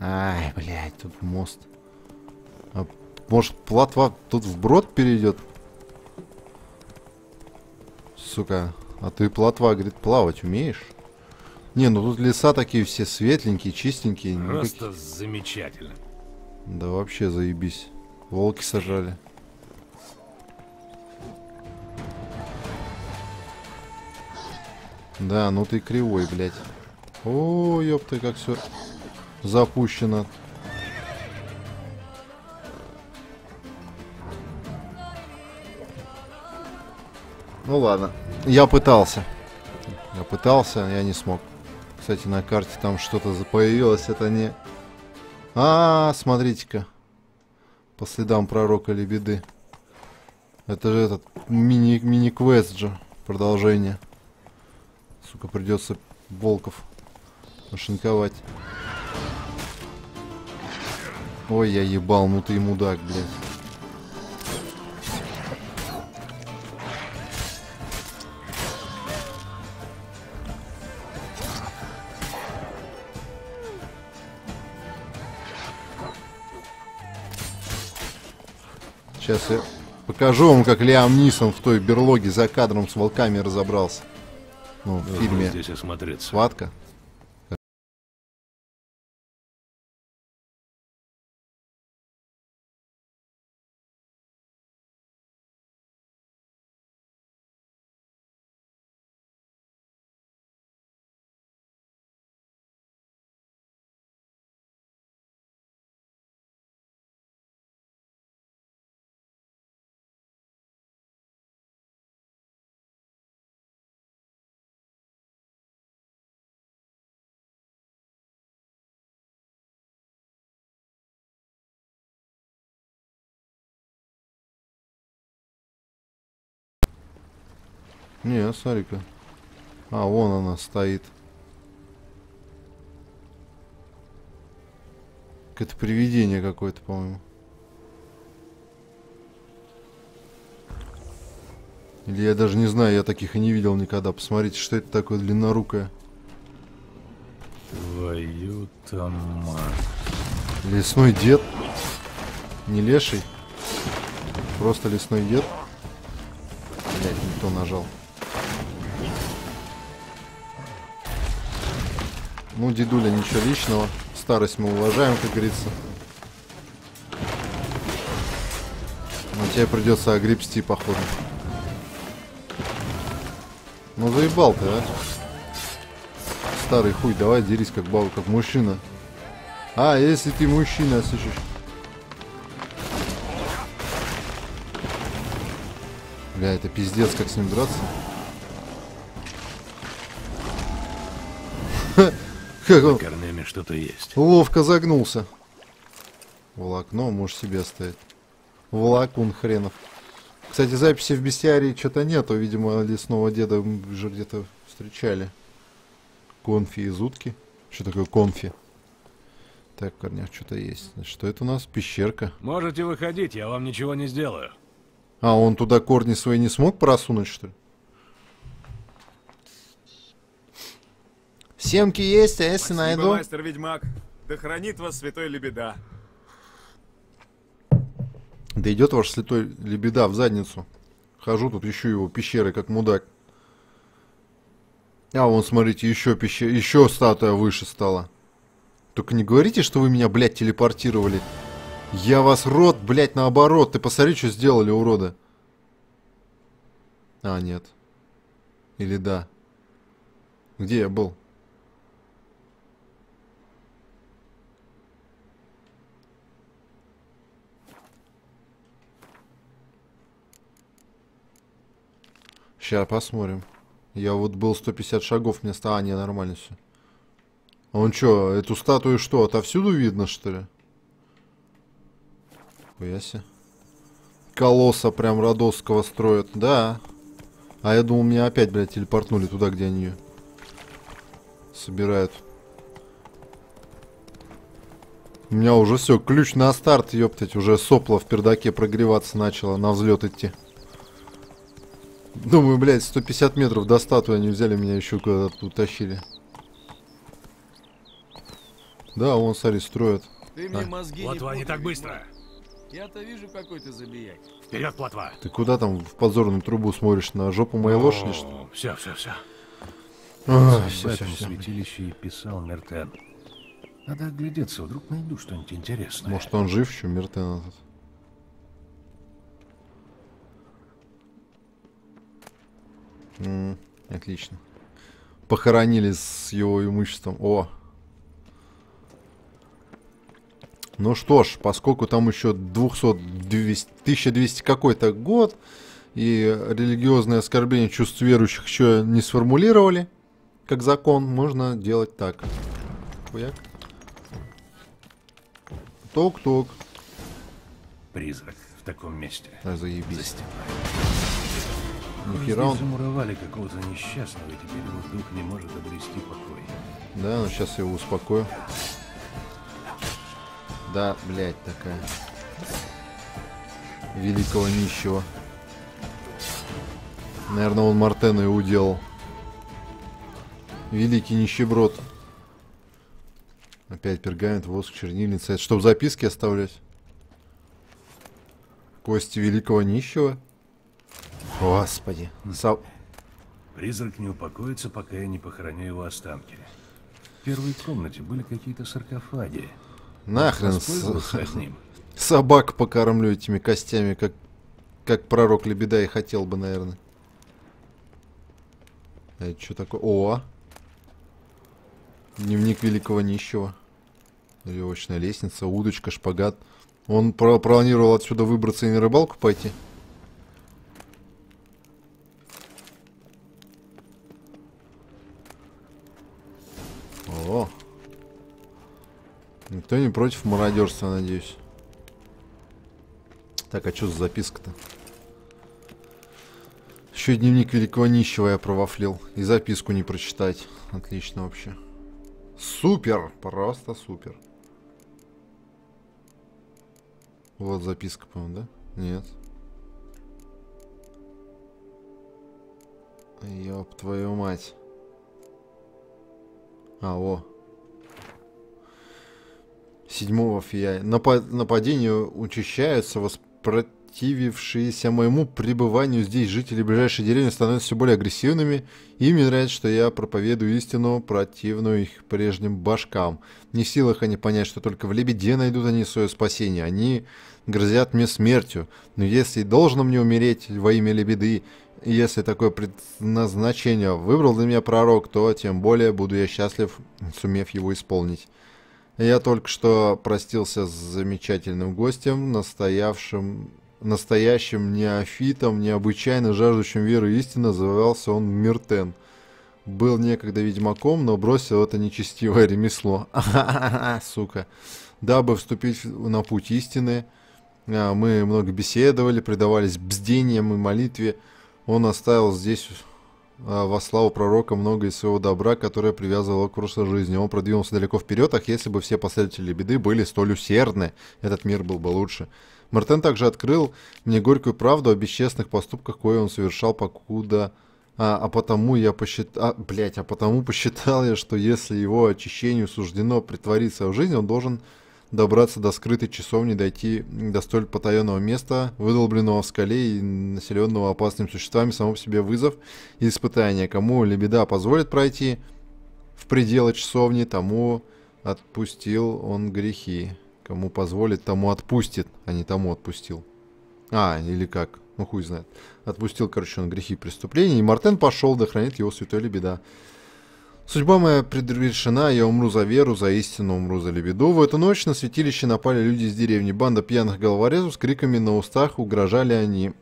Ай, блядь, тут мост. А может, платва тут вброд перейдет? Сука, а ты, платва, говорит, плавать умеешь? Не, ну тут леса такие все светленькие, чистенькие. никаких- Просто замечательно. Да вообще заебись. Волки сажали. Да, ну ты кривой, блядь. О, ёпты, как все запущено. Ну ладно. Я пытался. Я пытался, я не смог. Кстати, на карте там что-то появилось. Это не... А, смотрите-ка. По следам пророка Лебеды. Это же этот мини- мини-квест же. Продолжение. Сука, придется волков нашинковать. Ой, я ебал, ну ты мудак, блядь. Сейчас я покажу вам, как Лиам Нисон в той берлоге за кадром с волками разобрался. Ну, в Нужно фильме здесь осмотреться. «Схватка». Не, смотри-ка. А, вон она стоит. Это привидение какое-то, по-моему. Или я даже не знаю, я таких и не видел никогда. Посмотрите, что это такое длиннорукое. Твою-то мать. Лесной дед. Не леший. Просто лесной дед. Блять, не то нажал. Ну, дедуля, ничего личного. Старость мы уважаем, как говорится. Но тебе придется огребсти, походу. Ну, заебал ты, а. Старый хуй, давай дерись как баба, как мужчина. А, если ты мужчина, слышишь? Бля, это пиздец, как с ним драться. Как он Корнями что-то есть. ловко загнулся. Волокно можешь себе оставить. Волокун хренов. Кстати, записи в бестиарии что-то нету. Видимо, лесного деда уже где-то встречали. Конфи из утки. Что такое конфи? Так, в корнях что-то есть. Значит, что это у нас? Пещерка. Можете выходить, я вам ничего не сделаю. А, он туда корни свои не смог просунуть, что ли? Семки есть, а если Спасибо, найду? мастер-ведьмак. Да хранит вас святой Лебеда. Да идет ваш святой лебеда в задницу. Хожу тут, ищу его пещеры, как мудак. А, вон, смотрите, еще пещера, еще статуя выше стала. Только не говорите, что вы меня, блядь, телепортировали. Я вас рот, блядь, наоборот. Ты посмотри, что сделали, уроды. А, нет. Или да. Где я был? Сейчас посмотрим. Я вот был 150 шагов вместо... А, не, нормально все. А он что, эту статую что, отовсюду видно, что ли? Хуяси. Колосса прям Родосского строят. Да. А я думал, меня опять, блядь, телепортнули туда, где они собирают. У меня уже все, ключ на старт, ёптать, уже сопла в пердаке прогреваться начало, на взлет идти. Думаю, блядь, 150 метров до статуи они взяли меня еще куда-то утащили. Да, вон, смотри, строят. Ты мне А. мозги Плотва не пудрь, так быстро. Я-то вижу, какой ты забияк. Вперед, плотва. Ты куда там в подзорную трубу смотришь? На жопу моей лошади, что ли? Все, все, все. Всё, всё, этом всё. святилище и писал Мертен. Надо оглядеться, вдруг найду что-нибудь интересное. Может, он жив еще, Мертен этот. М, отлично. Похоронили с его имуществом. О! Ну что ж, поскольку там еще 200, 200, 1200 какой-то год, и религиозное оскорбление чувств верующих еще не сформулировали, как закон, можно делать так. Хуяк. Ток-ток. Призрак в таком месте. А, заебись. За стеной. Нихера он... Замуровали какого-то несчастного, и теперь его дух не может обрести покой. Да, ну сейчас я его успокою. Да, блядь, такая. Великого нищего. Наверное, он Мартена и уделал. Великий нищеброд. Опять пергамент, воск, чернильница. Это чтобы записки оставлять? Кости великого нищего? Господи. Са- Призрак не упокоится, пока я не похороню его останки. В первой комнате были какие-то саркофаги. Нахрен с- одним. собак покормлю этими костями, как, как пророк Лебеда и хотел бы, наверное. А это что такое? О! Дневник великого нищего. Веревочная лестница, удочка, шпагат. Он про- планировал отсюда выбраться и на рыбалку пойти. О! Никто не против мародерства, надеюсь. Так, а что за записка-то? Еще дневник великого нищего я провафлил. И записку не прочитать. Отлично вообще. Супер! Просто супер. Вот записка, по-моему, да? Нет. Ёб твою мать. А, о. Седьмого фия. Напа- нападения учащаются, воспротивившиеся моему пребыванию здесь жители ближайшей деревни становятся все более агрессивными. Им не нравится, что я проповедую истину, противную их прежним башкам. Не в силах они понять, что только в лебеде найдут они свое спасение. Они грозят мне смертью. Но если и должно мне умереть во имя лебеды, и если такое предназначение выбрал для меня пророк, то тем более буду я счастлив, сумев его исполнить. Я только что простился с замечательным гостем, настоявшим, настоящим неофитом, необычайно жаждущим веры истины, назывался он Миртен. Был некогда ведьмаком, но бросил это нечестивое ремесло. Сука. Дабы вступить на путь истины, а, мы много беседовали, предавались бздениям и молитве. Он оставил здесь а, во славу пророка много из своего добра, которое привязывало к прошлой жизни. Он продвинулся далеко вперед, ах, если бы все последователи беды были столь усердны, этот мир был бы лучше. Мартен также открыл мне горькую правду о бесчестных поступках, кое он совершал, покуда... А, а потому я посчитал... А, блять, а потому посчитал я, что если его очищению суждено притвориться в жизнь, он должен добраться до скрытой часовни, дойти до столь потаенного места, выдолбленного в скале и населенного опасными существами, само по себе вызов и испытание. Кому лебеда позволит пройти в пределы часовни, тому отпустил он грехи. Кому позволит, тому отпустит, а не тому отпустил. А, или как? Ну хуй знает. Отпустил, короче, он грехи и преступления, и Мартен пошел, да хранит его святой лебеда. Судьба моя предрешена, я умру за веру, за истину, умру за лебеду. В эту ночь на святилище напали люди из деревни. Банда пьяных головорезов с криками на устах угрожали они.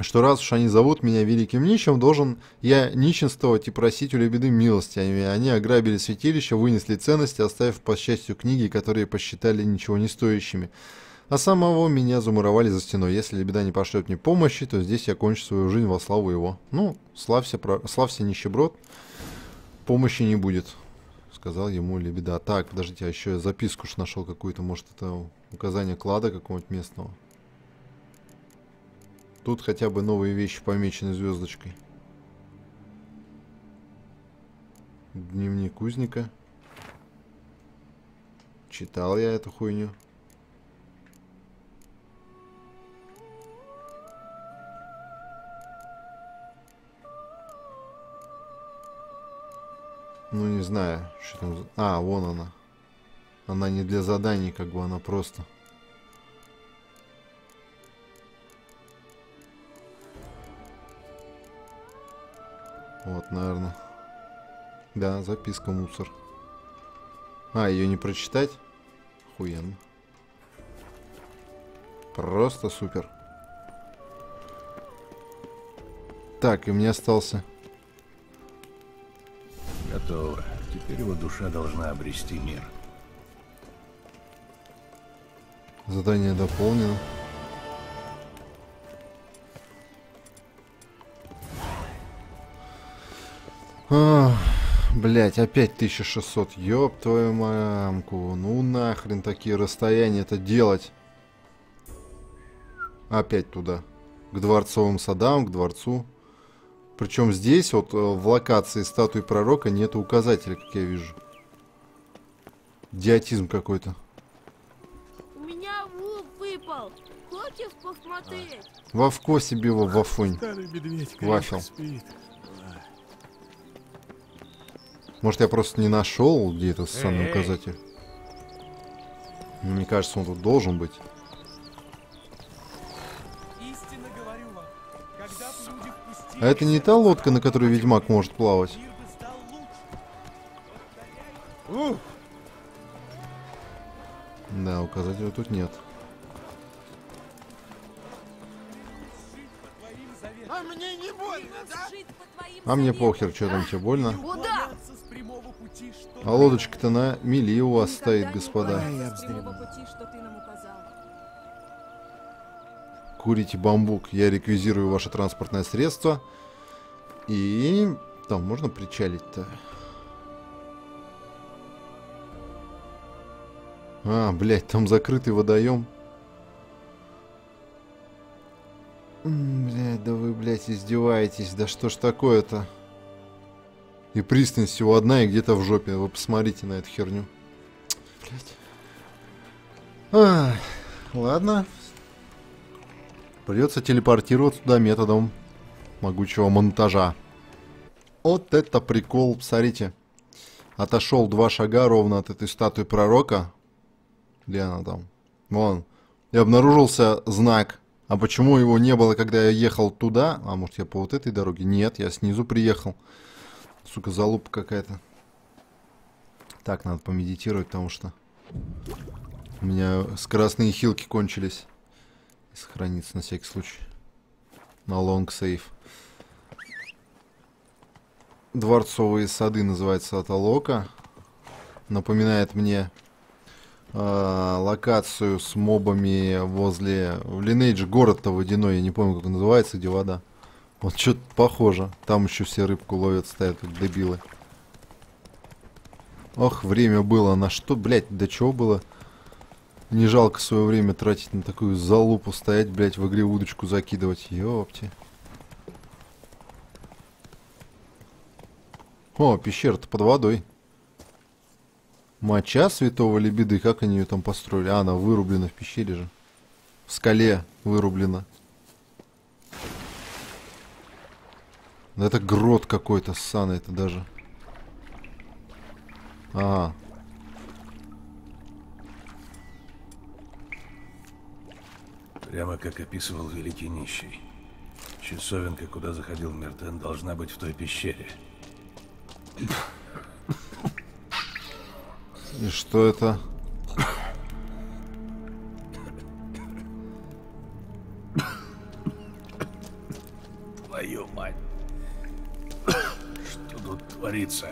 Что раз уж они зовут меня великим нищим, должен я нищенствовать и просить у лебеды милости. Они, ограбили святилище, вынесли ценности, оставив по счастью книги, которые посчитали ничего не стоящими. А самого меня замуровали за стеной. Если лебеда не пошлет мне помощи, то здесь я кончу свою жизнь во славу его. Ну, славься, про... славься нищеброд помощи не будет, сказал ему Лебеда. Так, подождите, а еще я записку нашел какую-то, может это указание клада какого-нибудь местного. Тут хотя бы новые вещи помечены звездочкой. Дневник узника. Читал я эту хуйню. Ну, не знаю, что там... А, вон она. Она не для заданий, как бы, она просто... Вот, наверное. Да, записка мусор. А, ее не прочитать? Охуенно. Просто супер. Так, и мне остался... Готово. Теперь его душа должна обрести мир. Задание дополнено. Блять, опять 1600. Ёб твою мамку. Ну нахрен такие расстояния это делать. Опять туда. К дворцовым садам, к дворцу. Причем здесь вот э, в локации статуи пророка нет указателя, как я вижу. Идиотизм какой-то. У меня вуп выпал. Хочешь посмотреть? Вовко себе его вафонь. Старый медведь Вафел. спит. Может, я просто не нашел, где этот ссаный Эй. указатель? Мне кажется, он тут должен быть. Истинно говорю вам, когда б люди впустили А это не та лодка, на которой ведьмак может плавать? Да, указателя тут нет. А мне не больно, да? А мне похер, что там тебе больно. Куда? А лодочка-то на мели у вас стоит, господа. Курите бамбук, я реквизирую ваше транспортное средство. И... Там можно причалить-то? А, блядь, там закрытый водоем. Блядь, да вы, блядь, издеваетесь. Да что ж такое-то? И пристань всего одна и где-то в жопе. Вы посмотрите на эту херню. Блядь. А, ладно. Придется телепортироваться туда методом могучего монтажа. Вот это прикол, смотрите. Отошел два шага ровно от этой статуи пророка. Где она там? Вон. И обнаружился знак. А почему его не было, когда я ехал туда? А может я по вот этой дороге? Нет, я снизу приехал. Сука, залупа какая-то. Так, надо помедитировать, потому что у меня скоростные хилки кончились. И сохраниться на всякий случай. На лонг сейф. Дворцовые сады называется Аталока. Напоминает мне э, локацию с мобами возле... В Lineage город-то водяной, я не помню, как он называется, где вода. Вот что-то похоже. Там еще все рыбку ловят, стоят как дебилы. Ох, время было. На что, блядь, до чего было? Не жалко свое время тратить на такую залупу, стоять, блядь, в игре удочку закидывать. Ёпти. О, пещера-то под водой. Моча святого лебеды, как они ее там построили? А, она вырублена в пещере же. В скале вырублена. Да это грот какой-то ссаный, это даже. Ага. Прямо как описывал Великий Нищий. Часовенка, куда заходил Мертен, должна быть в той пещере. И что это? Творится?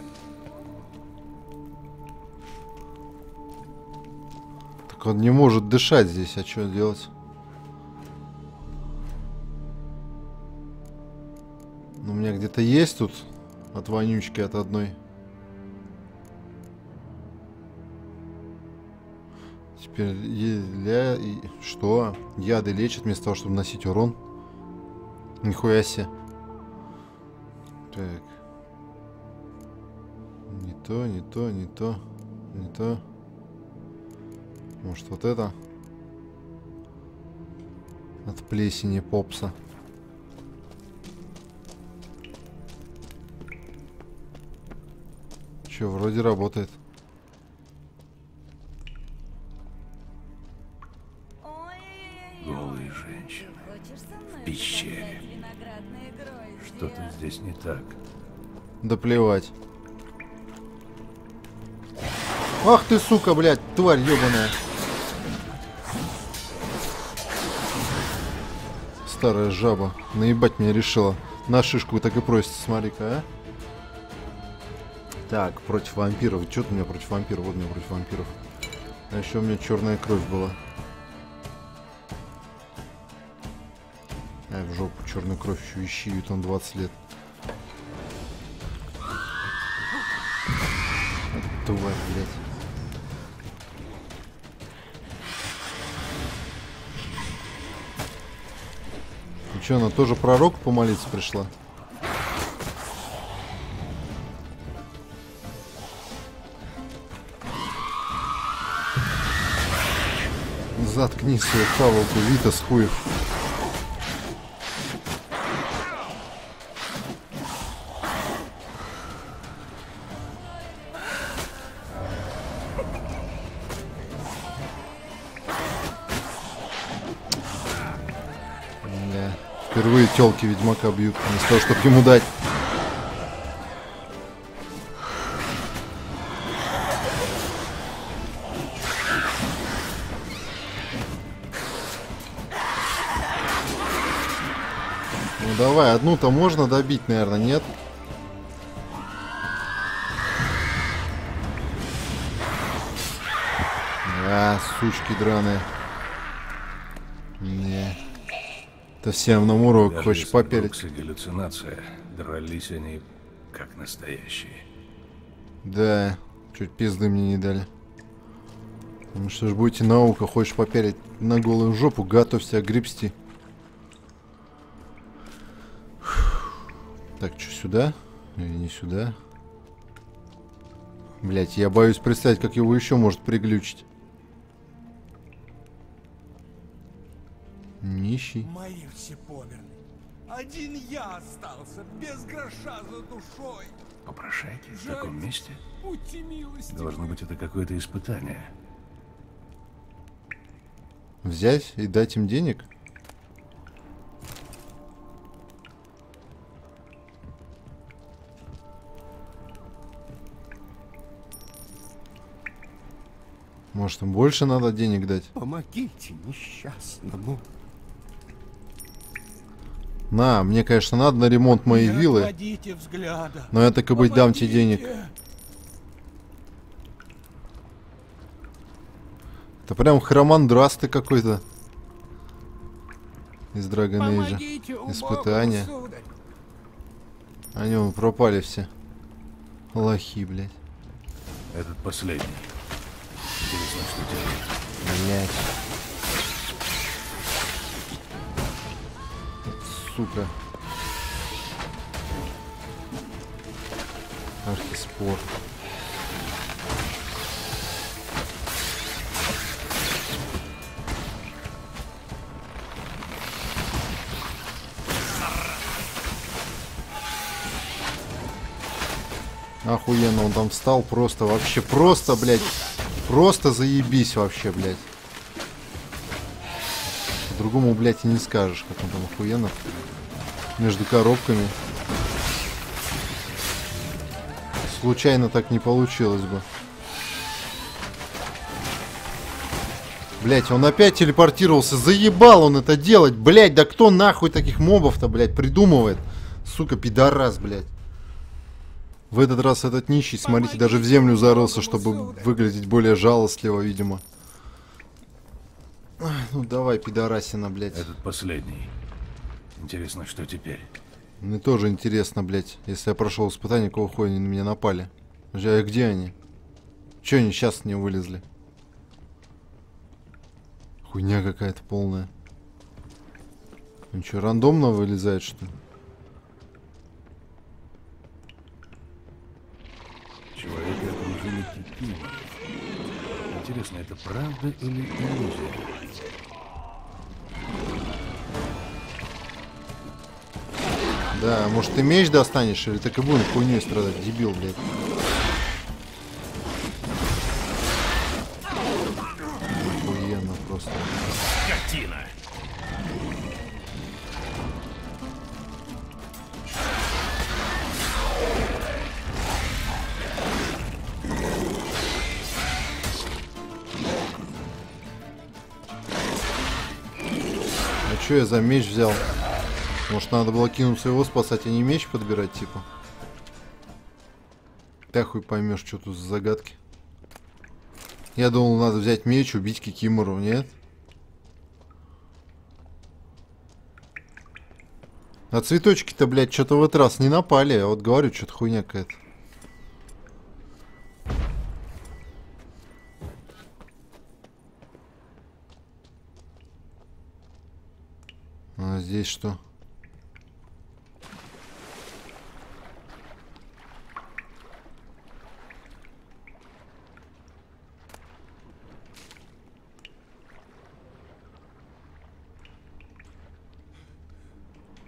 Так он не может дышать здесь, а что делать? Ну, у меня где-то есть тут от вонючки от одной. Теперь еля... и- Что? Яды лечат вместо того, чтобы носить урон? Нихуя себе. Так. То, не то, не то, не то. Может вот это? От плесени попса. Че, вроде работает. Голые женщины. В пещере. Что-то здесь не так. Да плевать. Ах ты, сука, блядь, тварь ебаная. Старая жаба. Наебать меня решила. На шишку так и просит, смотри-ка, а. Так, против вампиров. Что ты у меня против вампиров? Вот у меня против вампиров. А еще у меня черная кровь была. Ай, в жопу черную кровь еще ищи, он 20 лет. Тварь, блядь. Что, она тоже пророк помолиться пришла? Заткни свою хавалку, Витас хуев. Телки Ведьмака бьют, вместо того, чтобы ему дать. Ну давай, одну-то можно добить, наверное, нет? А, сучки драные. Всем нам урок, Даже хочешь? Брукс и галлюцинация, дрались они как настоящие. Да, чуть пизды мне не дали. Ну что ж, будете наука, хочешь поперить на голую жопу, готовься гребсти. Так, что, сюда? Или не сюда? Блять, я боюсь представить, как его еще может приглючить. Нищий. Все померли. Один я остался, без гроша за душой. Попрошайки в таком месте? Будьте милости. Должно быть, это какое-то испытание. Взять и дать им денег? Может, им больше надо денег дать? Помогите несчастному. На, мне, конечно, надо на ремонт моей Не виллы, взгляда. но я так и быть дам тебе денег. Это прям хромандрас ты какой-то. Из Dragon Age. Испытания. Они вон пропали все. Лохи, блядь. Этот последний. Интересно, что теперь. Блядь. Сука. Архиспор. Охуенно, он там встал просто, вообще просто, блядь, просто заебись вообще, блядь. По-другому, блядь, и не скажешь, как он там охуенно. Между коробками. Случайно так не получилось бы. Блять, он опять телепортировался. Заебал он это делать, блять. Да кто нахуй таких мобов-то, блять, придумывает? Сука, пидорас, блять. В этот раз этот нищий, смотрите, даже в землю зарылся, чтобы выглядеть более жалостливо, видимо. Ну давай, пидорасина, блядь. Этот последний. Интересно, что теперь? Мне тоже интересно, блядь, если я прошел испытание, какого хуя они на меня напали. А где они? Че они сейчас не вылезли? Хуйня какая-то полная. Он что, рандомно вылезает, что ли? Человека окружили кипины. Интересно, это правда или иллюзия? Да, может ты меч достанешь, или так и будем хуйней страдать, дебил, блядь. Охуенно просто. Картина. А чё я за меч взял? Может, надо было кинуться его спасать, а не меч подбирать, типа? Да хуй поймешь, что тут за загадки. Я думал, надо взять меч, убить Кикимору, нет? А цветочки-то, блядь, что-то в этот раз не напали. Я вот говорю, что-то хуйня какая-то. А здесь что?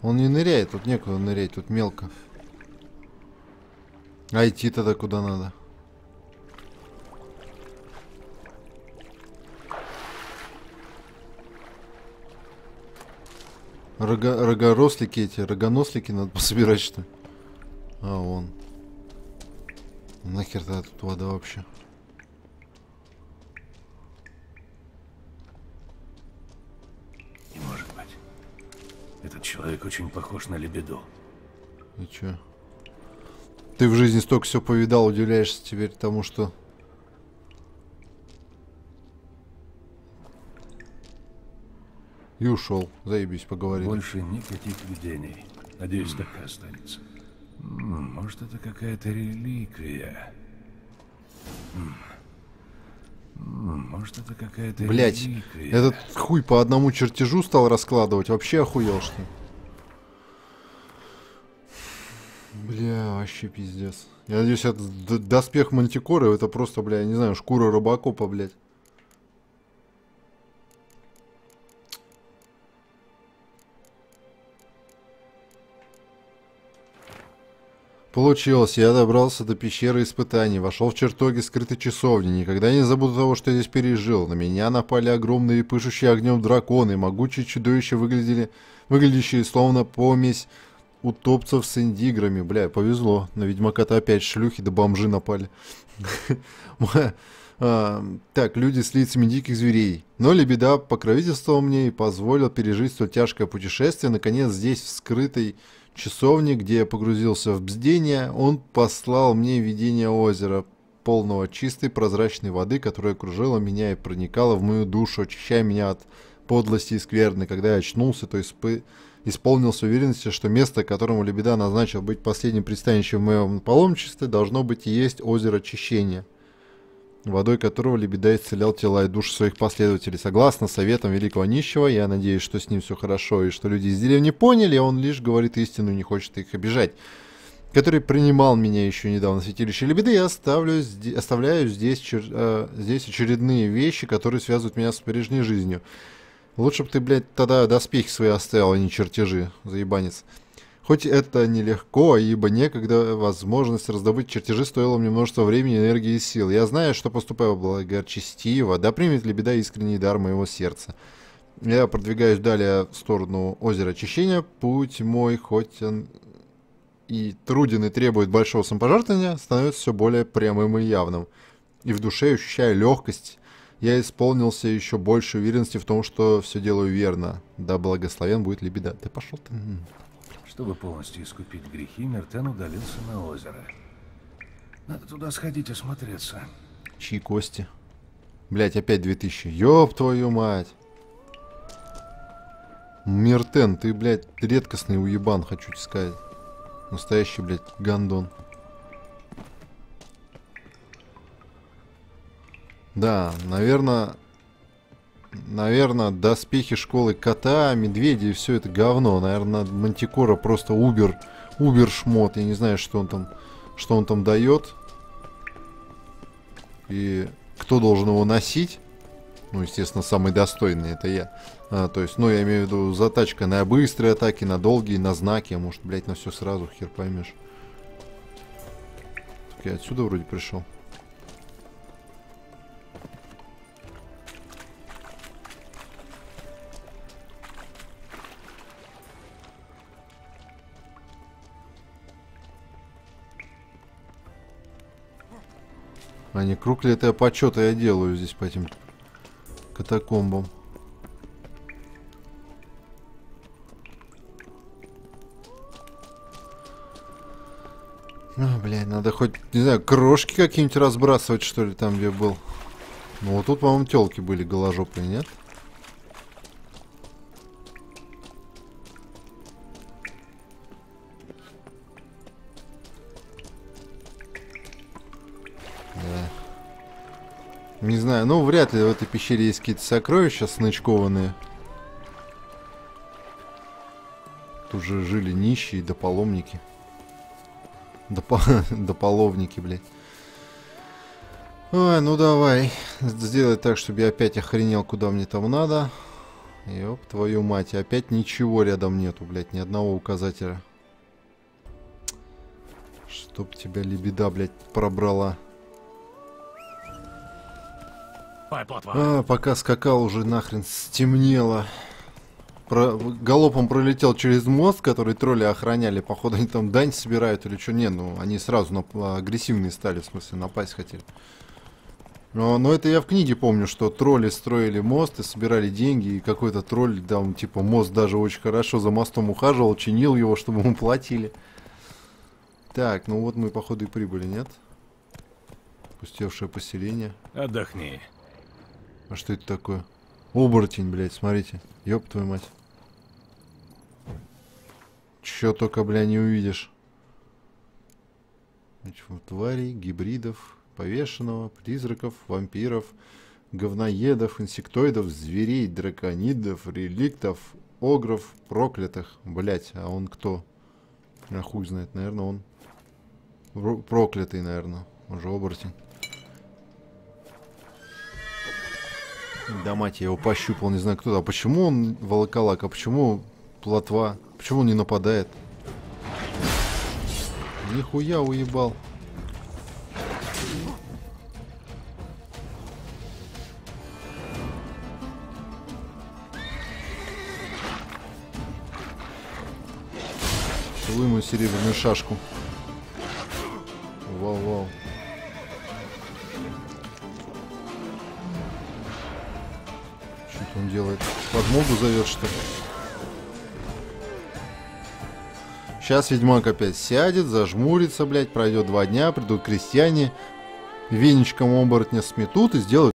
Он не ныряет, тут некуда нырять, тут мелко. А идти тогда куда надо? Рога, рогорослики эти, рогонослики надо пособирать, что ли? А, вон. Нахер тогда тут вода вообще? Человек очень похож на Лебеду. И чё? Ты в жизни столько все повидал, удивляешься теперь тому, что... И ушел. Заебись, поговорили. Больше никаких видений. Надеюсь, так и останется. Может, это какая-то реликвия. Может, это какая-то Блять, этот хуй по одному чертежу стал раскладывать. Вообще охуел, что ли? Бля, вообще пиздец. Я надеюсь, это доспех Мантикоры, это просто, бля, я не знаю, шкура Робокопа, блядь. Получилось, я добрался до пещеры испытаний, вошел в чертоги скрытой часовни. Никогда не забуду того, что я здесь пережил. На меня напали огромные пышущие огнем драконы. Могучие чудовища выглядели, выглядящие словно помесь утопцев с индиграми. Бля, повезло. На Ведьмака-то опять шлюхи да бомжи напали. А, Так, люди с лицами диких зверей. Но Лебеда покровительствовал мне и позволил пережить столь тяжкое путешествие. Наконец, здесь, в скрытой часовне, где я погрузился в бздение, он послал мне видение озера, полного чистой прозрачной воды, которая окружила меня и проникала в мою душу, очищая меня от подлости и скверны. Когда я очнулся, то исполнился уверенности, что место, которому Лебеда назначил быть последним пристанищем в моем паломничестве, должно быть и есть озеро очищения водой которого Лебеда исцелял тела и души своих последователей. Согласно советам великого нищего, я надеюсь, что с ним все хорошо, и что люди из деревни поняли, он лишь говорит истину и не хочет их обижать. Который принимал меня еще недавно в святилище Лебеды, я оставлю, оставляю здесь, чер- э, здесь очередные вещи, которые связывают меня с прежней жизнью. Лучше бы ты, блядь, тогда доспехи свои оставил, а не чертежи, заебанец. Хоть это нелегко, ибо некогда возможность раздобыть чертежи стоила мне множество времени, энергии и сил. Я знаю, что поступаю благочестиво, да примет ли беда искренний дар моего сердца. Я продвигаюсь далее в сторону озера очищения. Путь мой, хоть он и труден и требует большого самопожертвования, становится все более прямым и явным. И в душе ощущаю легкость. Я исполнился еще больше уверенности в том, что все делаю верно. Да благословен будет ли беда. Да пошел ты. Чтобы полностью искупить грехи, Мертен удалился на озеро. Надо туда сходить осмотреться. Чьи кости? Блять, опять 2000. Ёб твою мать. Миртен, ты, блядь, редкостный уебан, хочу тебе сказать. Настоящий, блядь, гандон. Да, наверное... Наверное, доспехи школы кота, медведя и все это говно. Наверное, Мантикора просто убер, убер шмот. Я не знаю, что он там, что он там дает. И кто должен его носить? Ну, естественно, самый достойный это я. А, то есть, ну, я имею в виду затачка на быстрые атаки, на долгие, на знаки. Может, блядь, на все сразу, хер поймешь. Так я отсюда вроде пришел. А не круг ли это почета я делаю здесь по этим катакомбам? Ну, блядь, надо хоть, не знаю, крошки какие-нибудь разбрасывать, что ли, там, где был. Ну, вот тут, по-моему, телки были голожопые, нет? Нет. Знаю, ну, вряд ли в этой пещере есть какие-то сокровища снычкованные. Тут же жили нищие да паломники. Да, по... да половники, блядь. Ой, ну давай. Сделай так, чтобы я опять охренел, куда мне там надо. Ёб твою мать. Опять ничего рядом нету, блядь. Ни одного указателя. Чтоб тебя лебеда, блядь, пробрала. А, пока скакал, уже нахрен стемнело. Про... Галопом пролетел через мост, который тролли охраняли. Походу, они там дань собирают или что. Не, ну, они сразу нап... агрессивные стали, в смысле, напасть хотели. Но, но это я в книге помню, что тролли строили мост и собирали деньги, и какой-то тролль, там, типа, мост даже очень хорошо за мостом ухаживал, чинил его, чтобы ему платили. Так, ну вот мы, походу, и прибыли, нет? Пустевшее поселение. Отдохни. А что это такое? Оборотень, блядь, смотрите. Ёб твою мать. Чё только, бля, не увидишь. Тварей, гибридов, повешенного, призраков, вампиров, говноедов, инсектоидов, зверей, драконидов, реликтов, огров, проклятых. Блять, а он кто? А хуй знает, наверное, он Ро- проклятый, наверное. Уже оборотень. Да мать, я его пощупал, не знаю кто. А почему он волоколак, а почему плотва? Почему он не нападает? Нихуя уебал. Целуй мою серебряную шашку. Делает? Подмогу зовет, что ли? Сейчас ведьмак опять сядет, зажмурится, блядь, пройдет два дня, придут крестьяне, веничком оборотня сметут и сделают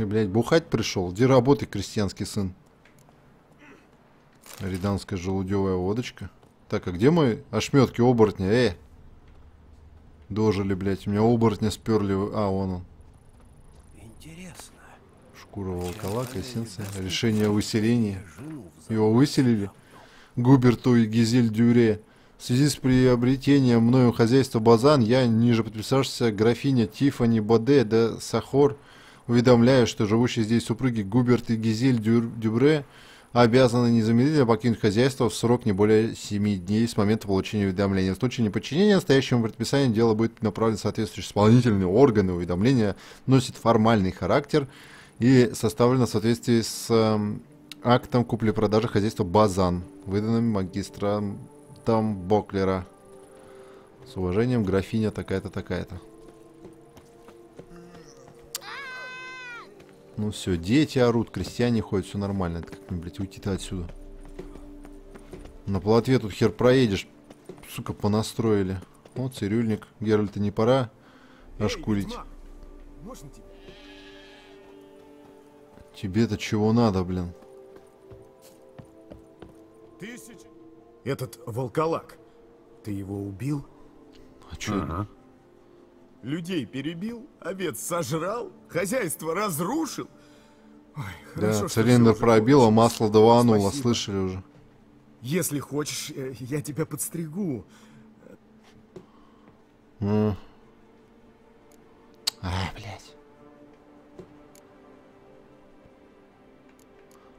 Ты, блядь, бухать пришел? Где работай, крестьянский сын? Риданская желудевая водочка. Так, а где мой ошметки оборотня? Э! Дожили, блядь. У меня оборотня сперли. А, вон он. Интересно. Шкура волколака, эссенция. Решение о выселении. Его выселили. Губерту и Гизель Дюре. В связи с приобретением мною хозяйства Базан, я, ниже подписавшаяся графиня Тифани Боде де Сахор, уведомляю, что живущие здесь супруги Губерт и Гизель Дюбре обязаны незамедлительно покинуть хозяйство в срок не более 7 дней с момента получения уведомления. В случае неподчинения настоящему предписанию дело будет направлено в соответствующие исполнительные органы. Уведомление носит формальный характер и составлено в соответствии с эм, актом купли-продажи хозяйства Базан, выданным магистром Боклера. С уважением, графиня такая-то, такая-то. Ну все, дети орут, крестьяне ходят, все нормально. Это как мне, блядь, уйти-то отсюда. На плотве тут хер проедешь. Сука, понастроили. О, цирюльник. Геральта не пора ошкурить. Можно тебе? Тебе-то чего надо, блин? Тысяч? Этот волколак. Ты его убил? А чё? Ага. Людей перебил? Овец сожрал? Хозяйство разрушил? Ой, хорошо, Да, цилиндр пробило, масло давануло, Спасибо. слышали уже. Если хочешь, э, я тебя подстригу. М. А, блядь.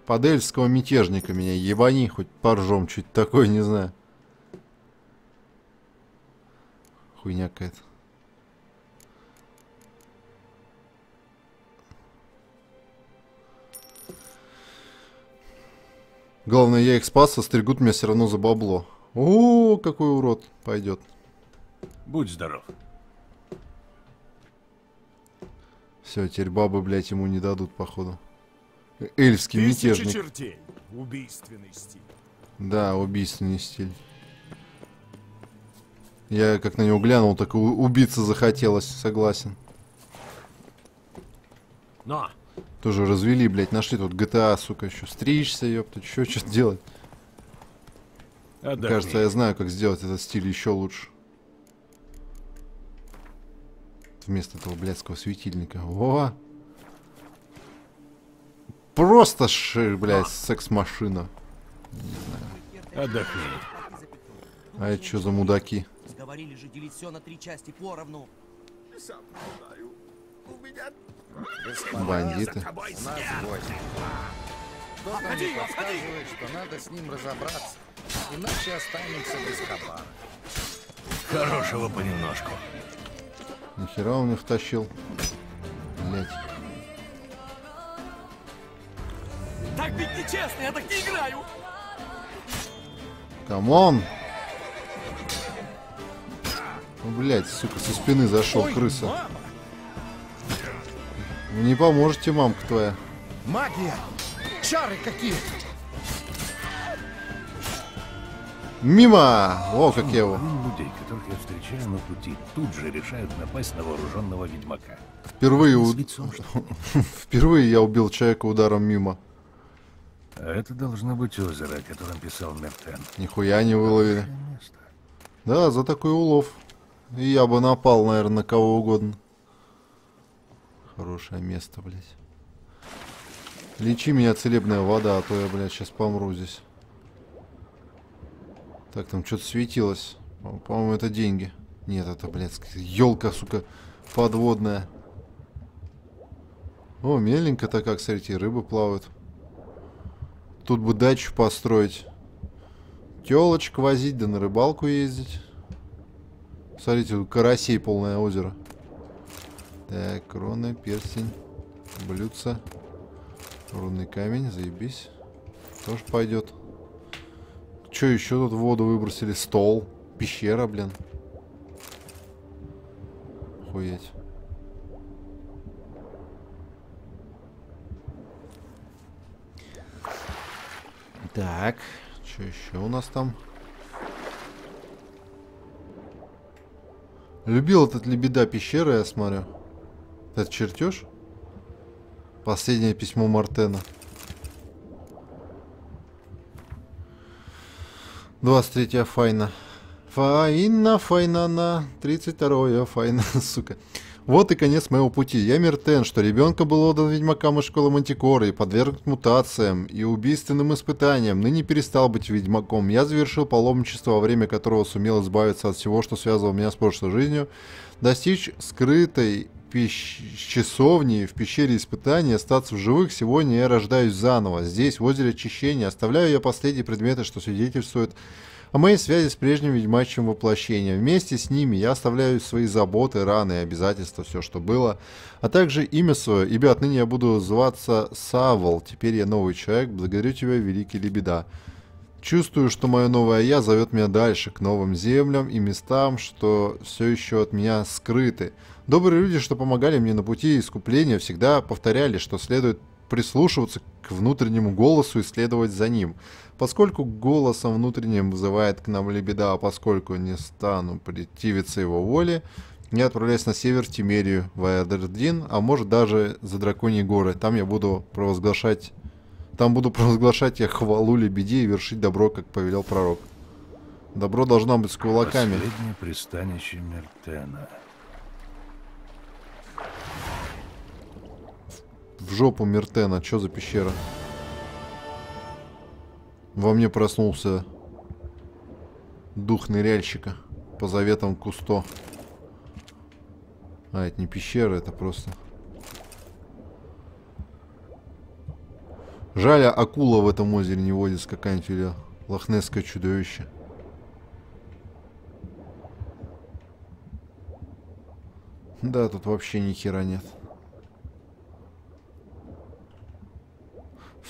Подельского мятежника меня ебани, хоть поржем, чуть такое, не знаю. Хуйня какая-то. Главное, я их спас, а стригут меня все равно за бабло. О, какой урод пойдет. Будь здоров. Все, теперь бабы, блядь, ему не дадут, походу. Э, Эльфский Тысячи мятежник. чертей. Убийственный стиль. Да, убийственный стиль. Я как на него глянул, так убиться захотелось, согласен. Но! Тоже развели, блядь, нашли тут GTA, сука, еще стричься, ёпта, еще что-то делать. Отдохни. Кажется, я знаю, как сделать этот стиль еще лучше. Вместо этого блядского светильника. О! Просто, ш, блядь, секс-машина. Отдохни. А это что за мудаки? Сговорили же делить все на три части поровну. Бандиты. Мне подсказывает, что надо с ним разобраться, иначе останемся без хабара. Хорошего понемножку. Нихера он их тащил. Блять. Так ведь нечестно, я так не играю! Come on! Ну, блять, сука, со спины зашел крыса. Вы Не поможете, мамка твоя. Магия! Чары какие! Мимо! О, как я его. Людей, которых я встречаю на пути, тут же решают напасть на вооруженного ведьмака. Впервые, у- лицом? Впервые я убил человека ударом мимо. А это должно быть озеро, о котором писал Мертен. Нихуя не выловили. Да, за такой улов. И я бы напал, наверное, на кого угодно. Хорошее место, блядь. Лечи меня целебная вода, а то я, блядь, сейчас помру здесь. Так, там что-то светилось. По- По-моему, это деньги. Нет, это, блядь, елка, сука, подводная. О, меленько-то как, смотрите, рыбы плавают. Тут бы дачу построить. Телочек возить, да на рыбалку ездить. Смотрите, карасей полное озеро. Так, крона, перстень, блюдце, рудный камень, заебись. Тоже пойдет. Что еще тут воду выбросили? Стол, пещера, блин. Охуеть. Так, что еще у нас там? Любил этот лебеда пещеры, я смотрю. Это чертеж? Последнее письмо Мартена. 23 файна. Файна, файнана. 32 файна, сука. Вот и конец моего пути. Я Мертен, что ребенка был отдан ведьмакам из школы Мантикоры и подвергнут мутациям и убийственным испытаниям. Ныне перестал быть ведьмаком. Я завершил паломничество, во время которого сумел избавиться от всего, что связывало меня с прошлой жизнью, достичь скрытой пещ- часовни в пещере испытаний, остаться в живых. Сегодня я рождаюсь заново. Здесь, в озере очищения, оставляю я последние предметы, что свидетельствуют о моей связи с прежним ведьмачьим воплощением. Вместе с ними я оставляю свои заботы, раны и обязательства, все, что было, а также имя свое, ибо отныне я буду зваться Савол. Теперь я новый человек. Благодарю тебя, великий Лебеда. Чувствую, что мое новое я зовет меня дальше, к новым землям и местам, что все еще от меня скрыты. Добрые люди, что помогали мне на пути искупления, всегда повторяли, что следует прислушиваться к внутреннему голосу и следовать за ним. Поскольку голосом внутренним вызывает к нам лебеда, а поскольку не стану противиться его воле, я отправляюсь на север Тимерию, в Эдердин, а может даже за Драконьи горы. Там я буду провозглашать там буду провозглашать я хвалу лебеде и вершить добро, как повелел пророк. Добро должно быть с кулаками. Последнее пристанище Мертена. В жопу Мертена, что за пещера? Во мне проснулся дух ныряльщика по заветам Кусто. А, это не пещера, это просто... Жаль, акула в этом озере не водится какая-нибудь или лохнесское чудовище. Да, тут вообще ни хера нет.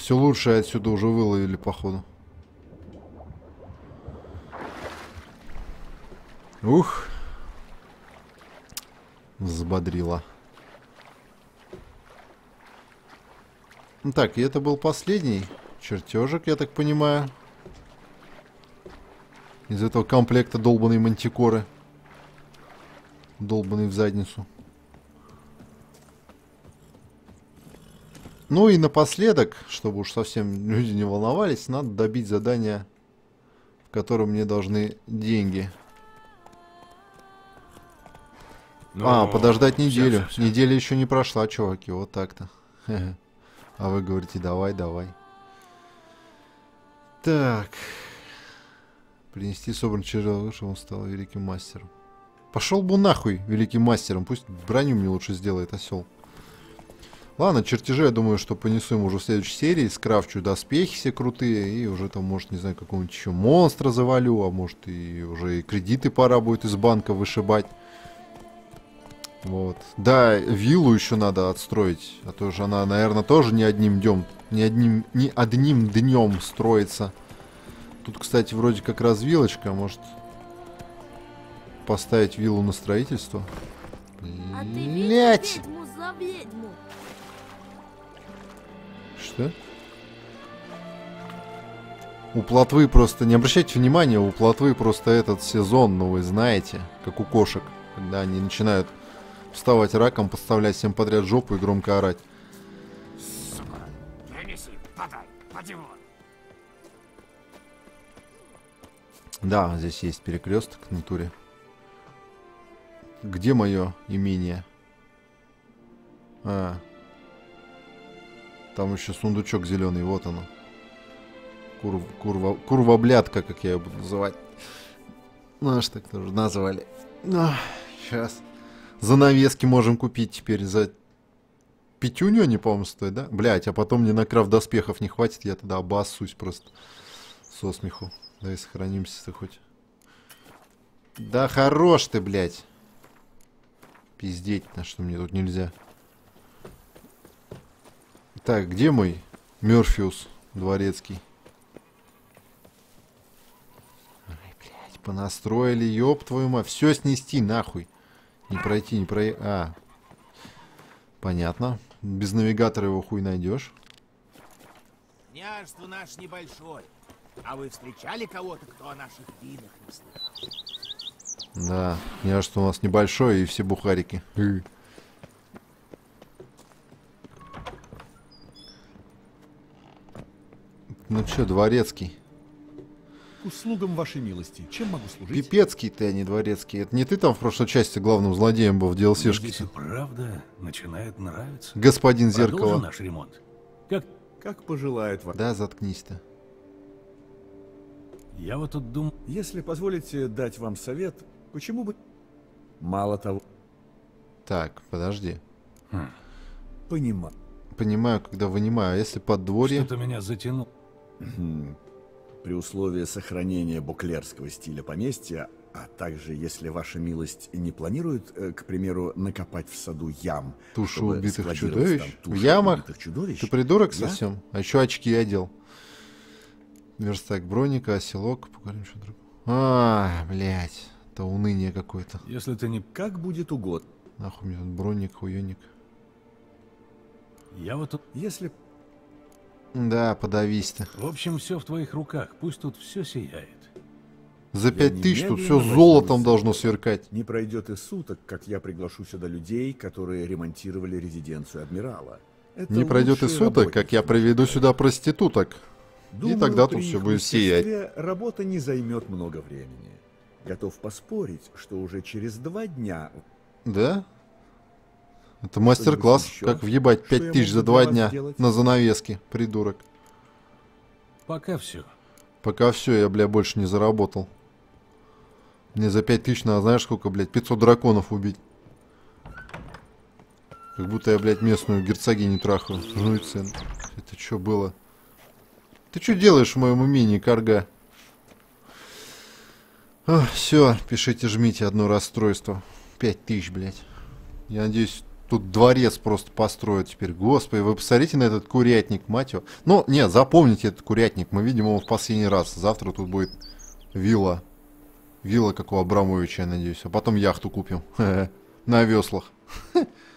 Все лучшее отсюда уже выловили, походу. Ух. Взбодрила. Так, и это был последний чертежик, я так понимаю. Из этого комплекта долбанной мантикоры. Долбанный в задницу. Ну и напоследок, чтобы уж совсем люди не волновались, надо добить задание, в котором мне должны деньги. а, подождать неделю. всё, всё. Неделя еще не прошла, чуваки, вот так-то. А вы говорите, давай, давай. Так. Принести собранный червяк, чтобы он стал великим мастером. Пошел бы нахуй великим мастером. Пусть броню мне лучше сделает осел. Ладно, чертежи, я думаю, что понесу ему уже в следующей серии. Скрафчу доспехи все крутые. И уже там, может, не знаю, какого-нибудь еще монстра завалю. А может, и уже и кредиты пора будет из банка вышибать. Вот. Да, виллу еще надо отстроить. А то же она, наверное, тоже не одним днем, не одним, не одним днем строится. Тут, кстати, вроде как развилочка. Может поставить виллу на строительство? А Блять! ведьму ведьму? Что? У плотвы просто, не обращайте внимания, у плотвы просто этот сезон, ну вы знаете, как у кошек, когда они начинают вставать раком, подставлять всем подряд жопу и громко орать. Принеси, подай, поди вон. Да, здесь есть перекресток в натуре. Где мое имение? А. Там еще сундучок зеленый, вот оно. Курв, курва, курвоблядка, как я ее буду называть. Ну, аж так тоже назвали. сейчас. Занавески можем купить теперь за пятюню они, по-моему, стоят, да? Блять, а потом мне на крафт доспехов не хватит, я тогда обоссусь просто со смеху. Давай сохранимся хоть. Да хорош ты, блядь. Пиздеть, на что мне тут нельзя. Так, где мой Мёрфиус дворецкий? Ай, блядь, понастроили, ёб твою мать. Все снести, нахуй. Не пройти, не пройти. А. Понятно. Без навигатора его хуй найдешь. Княжество наш небольшое. А вы встречали кого-то, кто о наших винах не слыхал? Да, что у нас небольшое и все бухарики. Ну чё, дворецкий? К услугам вашей милости. Чем могу служить? Пипецкий ты, а не дворецкий. Это не ты там в прошлой части главным злодеем был в DLC-шке? правда начинает нравиться. Господин Продолжим Зеркало. наш ремонт. Как Как пожелает ваш... Да, заткнись ты. я вот тут думаю, Если позволите дать вам совет, почему бы... Мало того, Так, подожди. понимаю. Понимаю, когда вынимаю. А если подворье? что-то меня затянуло. При условии сохранения буклерского стиля поместья, а также если ваша милость не планирует, э, к примеру, накопать в саду ям, чтобы убитых чудовищ? В ямах? убитых чудовищ, Ты придурок я- совсем? А еще очки одел. Верстак броника, оселок, поговорим что другое. А, блядь. Это уныние какое-то. Если ты не... Как будет угодно. Нахуй мне тут броник, хуёник. Я вот тут... Если Да, подавись ты. В общем, все в твоих руках. Пусть тут все сияет. За пять тысяч тут все золотом должно сверкать. не пройдет и суток, как я приглашу сюда людей, которые ремонтировали резиденцию адмирала. Это Не пройдет и суток, как я приведу сюда проституток. Думаю, и тогда тут все будет сиять. Работа не займет много времени. Готов поспорить, что уже через два дня Да? Это мастер-класс, как въебать пять тысяч за два дня сделать? на занавеске, придурок. Пока все. Пока все, я, бля, больше не заработал. Мне за пять тысяч надо, знаешь, сколько, блядь, 500 драконов убить. Как будто я, блядь, местную герцогиню трахаю. Ну и цен. Это что было? Ты что делаешь в моем умении, карга? все, пишите, жмите одно расстройство. Пять тысяч, блядь. Я надеюсь, тут дворец просто построят теперь. Господи, вы посмотрите на этот курятник, мать его. Ну, нет, запомните этот курятник. Мы видим его в последний раз. Завтра тут будет вилла. Вилла, как у Абрамовича, я надеюсь. А потом яхту купим. На веслах.